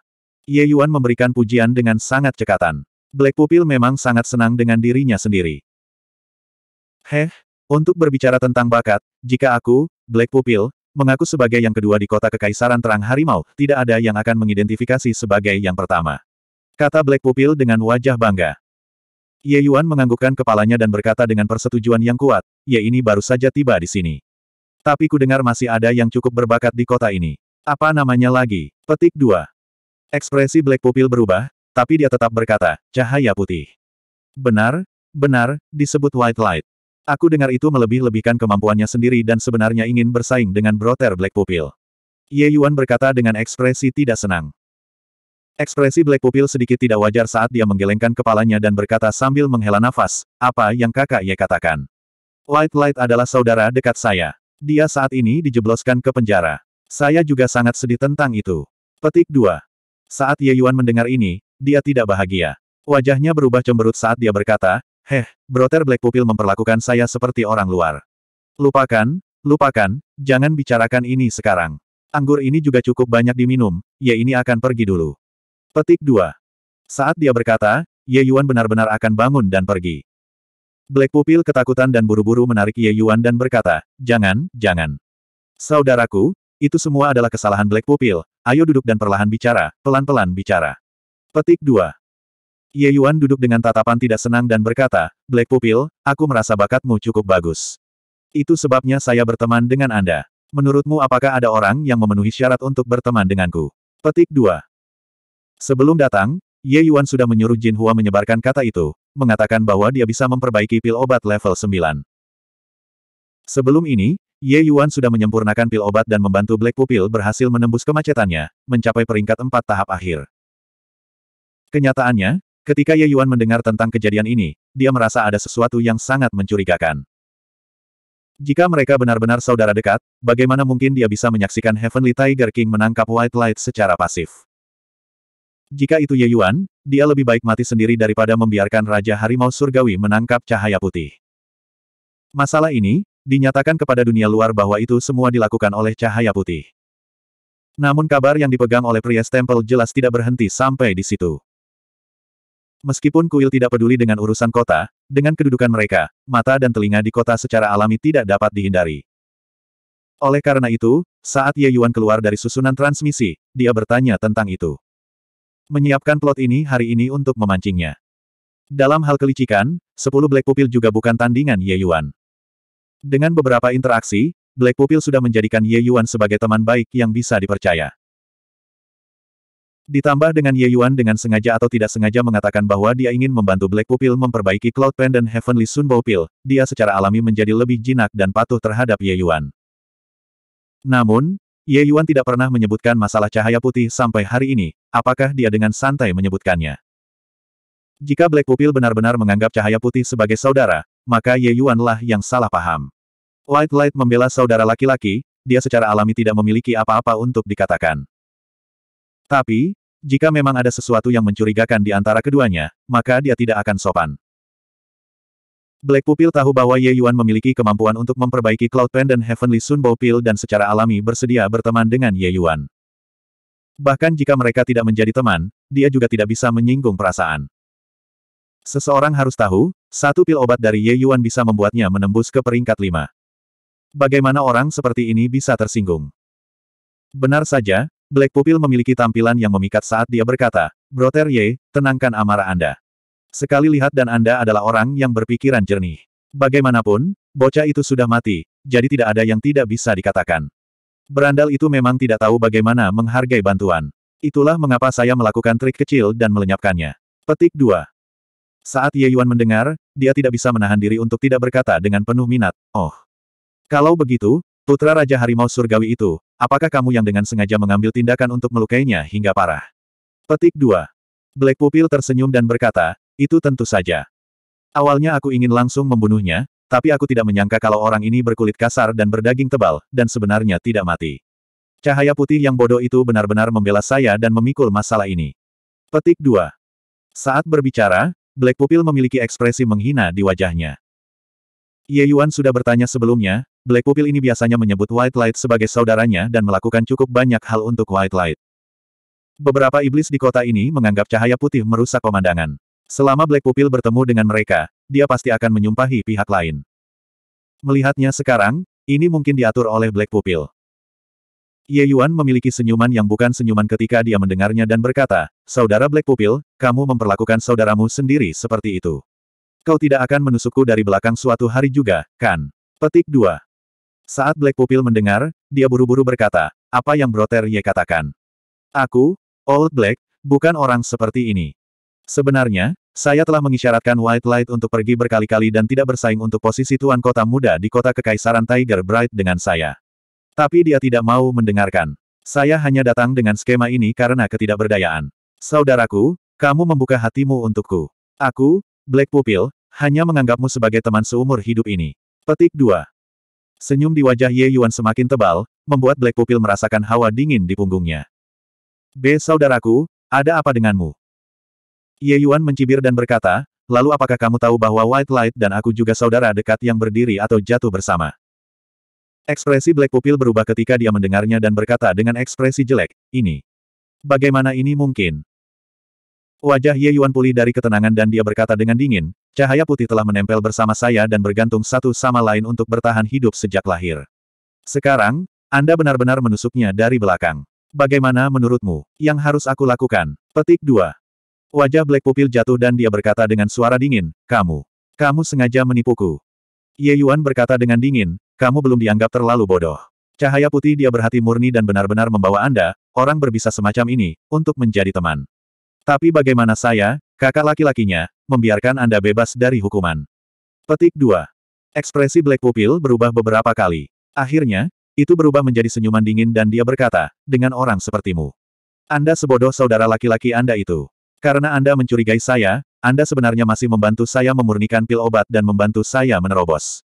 S1: Ye Yuan memberikan pujian dengan sangat cekatan. Black Pupil memang sangat senang dengan dirinya sendiri. Heh, untuk berbicara tentang bakat, jika aku, Black Pupil, mengaku sebagai yang kedua di kota Kekaisaran Terang Harimau, tidak ada yang akan mengidentifikasi sebagai yang pertama. Kata Black Pupil dengan wajah bangga. Ye Yuan menganggukkan kepalanya dan berkata dengan persetujuan yang kuat, Ye ini baru saja tiba di sini. Tapi ku dengar masih ada yang cukup berbakat di kota ini. Apa namanya lagi? Petik 2. Ekspresi Black Pupil berubah, tapi dia tetap berkata, cahaya putih. Benar, benar, disebut White Light. Aku dengar itu melebih-lebihkan kemampuannya sendiri dan sebenarnya ingin bersaing dengan Brother Black Pupil. Ye Yuan berkata dengan ekspresi tidak senang. Ekspresi Black Pupil sedikit tidak wajar saat dia menggelengkan kepalanya dan berkata sambil menghela nafas, apa yang kakak Ye katakan? White Light adalah saudara dekat saya. Dia saat ini dijebloskan ke penjara. Saya juga sangat sedih tentang itu. Petik 2. Saat Ye Yuan mendengar ini, dia tidak bahagia. Wajahnya berubah cemberut saat dia berkata, Heh, Brother Black Pupil memperlakukan saya seperti orang luar. Lupakan, lupakan, jangan bicarakan ini sekarang. Anggur ini juga cukup banyak diminum, Ye ini akan pergi dulu. Petik 2. Saat dia berkata, Ye Yuan benar-benar akan bangun dan pergi. Black Pupil ketakutan dan buru-buru menarik Ye Yuan dan berkata, jangan, jangan. Saudaraku, itu semua adalah kesalahan Black Pupil, ayo duduk dan perlahan bicara, pelan-pelan bicara. Petik 2. Ye Yuan duduk dengan tatapan tidak senang dan berkata, Black Pupil, aku merasa bakatmu cukup bagus. Itu sebabnya saya berteman dengan Anda. Menurutmu apakah ada orang yang memenuhi syarat untuk berteman denganku? Petik 2. Sebelum datang, Ye Yuan sudah menyuruh Jin Hua menyebarkan kata itu, mengatakan bahwa dia bisa memperbaiki pil obat level 9. Sebelum ini, Ye Yuan sudah menyempurnakan pil obat dan membantu Black Pupil berhasil menembus kemacetannya, mencapai peringkat empat tahap akhir. Kenyataannya, ketika Ye Yuan mendengar tentang kejadian ini, dia merasa ada sesuatu yang sangat mencurigakan. Jika mereka benar-benar saudara dekat, bagaimana mungkin dia bisa menyaksikan Heavenly Tiger King menangkap White Light secara pasif? Jika itu Ye Yuan, dia lebih baik mati sendiri daripada membiarkan Raja Harimau Surgawi menangkap cahaya putih. Masalah ini, dinyatakan kepada dunia luar bahwa itu semua dilakukan oleh cahaya putih. Namun kabar yang dipegang oleh Priest Temple jelas tidak berhenti sampai di situ. Meskipun kuil tidak peduli dengan urusan kota, dengan kedudukan mereka, mata dan telinga di kota secara alami tidak dapat dihindari. Oleh karena itu, saat Ye Yuan keluar dari susunan transmisi, dia bertanya tentang itu menyiapkan plot ini hari ini untuk memancingnya. Dalam hal kelicikan, sepuluh Black Pupil juga bukan tandingan Ye Yuan. Dengan beberapa interaksi, Black Pupil sudah menjadikan Ye Yuan sebagai teman baik yang bisa dipercaya. Ditambah dengan Ye Yuan dengan sengaja atau tidak sengaja mengatakan bahwa dia ingin membantu Black Pupil memperbaiki Cloud Pendant Heavenly Sunbow Pil, dia secara alami menjadi lebih jinak dan patuh terhadap Ye Yuan. Namun, Ye Yuan tidak pernah menyebutkan masalah cahaya putih sampai hari ini, apakah dia dengan santai menyebutkannya? Jika Black Pupil benar-benar menganggap cahaya putih sebagai saudara, maka Ye Yuan lah yang salah paham. White Light membela saudara laki-laki, dia secara alami tidak memiliki apa-apa untuk dikatakan. Tapi, jika memang ada sesuatu yang mencurigakan di antara keduanya, maka dia tidak akan sopan. Black Pupil tahu bahwa Ye Yuan memiliki kemampuan untuk memperbaiki Cloud Pendant Heavenly Sunbow Pil dan secara alami bersedia berteman dengan Ye Yuan. Bahkan jika mereka tidak menjadi teman, dia juga tidak bisa menyinggung perasaan. Seseorang harus tahu, satu pil obat dari Ye Yuan bisa membuatnya menembus ke peringkat lima. Bagaimana orang seperti ini bisa tersinggung? Benar saja, Black Pupil memiliki tampilan yang memikat saat dia berkata, Brother Ye, tenangkan amarah Anda. Sekali lihat dan Anda adalah orang yang berpikiran jernih. Bagaimanapun, bocah itu sudah mati, jadi tidak ada yang tidak bisa dikatakan. Berandal itu memang tidak tahu bagaimana menghargai bantuan. Itulah mengapa saya melakukan trik kecil dan melenyapkannya. Petik 2. Saat Ye Yuan mendengar, dia tidak bisa menahan diri untuk tidak berkata dengan penuh minat, Oh. Kalau begitu, putra Raja Harimau Surgawi itu, apakah kamu yang dengan sengaja mengambil tindakan untuk melukainya hingga parah? Petik 2. Black Pupil tersenyum dan berkata, itu tentu saja. Awalnya aku ingin langsung membunuhnya, tapi aku tidak menyangka kalau orang ini berkulit kasar dan berdaging tebal, dan sebenarnya tidak mati. Cahaya putih yang bodoh itu benar-benar membela saya dan memikul masalah ini. Petik 2. Saat berbicara, Black Pupil memiliki ekspresi menghina di wajahnya. Ye Yuan sudah bertanya sebelumnya, Black Pupil ini biasanya menyebut White Light sebagai saudaranya dan melakukan cukup banyak hal untuk White Light. Beberapa iblis di kota ini menganggap cahaya putih merusak pemandangan. Selama Black Pupil bertemu dengan mereka, dia pasti akan menyumpahi pihak lain. Melihatnya sekarang, ini mungkin diatur oleh Black Pupil. Ye Yuan memiliki senyuman yang bukan senyuman ketika dia mendengarnya dan berkata, Saudara Black Pupil, kamu memperlakukan saudaramu sendiri seperti itu. Kau tidak akan menusukku dari belakang suatu hari juga, kan? Petik 2. Saat Black Pupil mendengar, dia buru-buru berkata, apa yang Brother Ye katakan? Aku, Old Black, bukan orang seperti ini. Sebenarnya, saya telah mengisyaratkan White Light untuk pergi berkali-kali dan tidak bersaing untuk posisi tuan kota muda di kota kekaisaran Tiger Bright dengan saya. Tapi dia tidak mau mendengarkan. Saya hanya datang dengan skema ini karena ketidakberdayaan. Saudaraku, kamu membuka hatimu untukku. Aku, Black Pupil, hanya menganggapmu sebagai teman seumur hidup ini. Petik 2. Senyum di wajah Ye Yuan semakin tebal, membuat Black Pupil merasakan hawa dingin di punggungnya. B. Saudaraku, ada apa denganmu? Ye Yuan mencibir dan berkata, lalu apakah kamu tahu bahwa White Light dan aku juga saudara dekat yang berdiri atau jatuh bersama? Ekspresi Black Pupil berubah ketika dia mendengarnya dan berkata dengan ekspresi jelek, ini. Bagaimana ini mungkin? Wajah Ye Yuan pulih dari ketenangan dan dia berkata dengan dingin, cahaya putih telah menempel bersama saya dan bergantung satu sama lain untuk bertahan hidup sejak lahir. Sekarang, Anda benar-benar menusuknya dari belakang. Bagaimana menurutmu? Yang harus aku lakukan? Petik 2. Wajah Black Pupil jatuh dan dia berkata dengan suara dingin, kamu. Kamu sengaja menipuku. Ye Yuan berkata dengan dingin, kamu belum dianggap terlalu bodoh. Cahaya putih dia berhati murni dan benar-benar membawa Anda, orang berbisa semacam ini, untuk menjadi teman. Tapi bagaimana saya, kakak laki-lakinya, membiarkan Anda bebas dari hukuman? Petik 2. Ekspresi Black Pupil berubah beberapa kali. Akhirnya, itu berubah menjadi senyuman dingin dan dia berkata, dengan orang sepertimu. Anda sebodoh saudara laki-laki Anda itu. Karena Anda mencurigai saya, Anda sebenarnya masih membantu saya memurnikan pil obat dan membantu saya menerobos.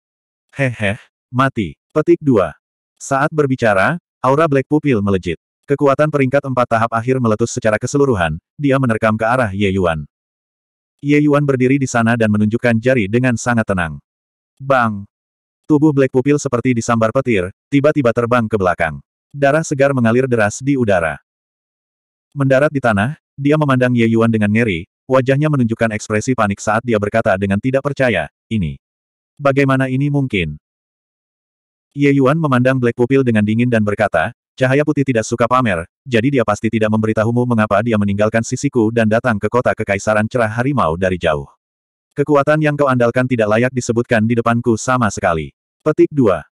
S1: Hehe, mati. Petik 2. Saat berbicara, aura Black Pupil melejit. Kekuatan peringkat empat tahap akhir meletus secara keseluruhan, dia menerkam ke arah Ye Yuan. Ye Yuan berdiri di sana dan menunjukkan jari dengan sangat tenang. Bang! Tubuh Black Pupil seperti disambar petir, tiba-tiba terbang ke belakang. Darah segar mengalir deras di udara. Mendarat di tanah, dia memandang Ye Yuan dengan ngeri, wajahnya menunjukkan ekspresi panik saat dia berkata dengan tidak percaya, ini. Bagaimana ini mungkin? Ye Yuan memandang Black Pupil dengan dingin dan berkata, Cahaya putih tidak suka pamer, jadi dia pasti tidak memberitahumu mengapa dia meninggalkan sisiku dan datang ke kota kekaisaran cerah harimau dari jauh. Kekuatan yang kau andalkan tidak layak disebutkan di depanku sama sekali. Petik 2.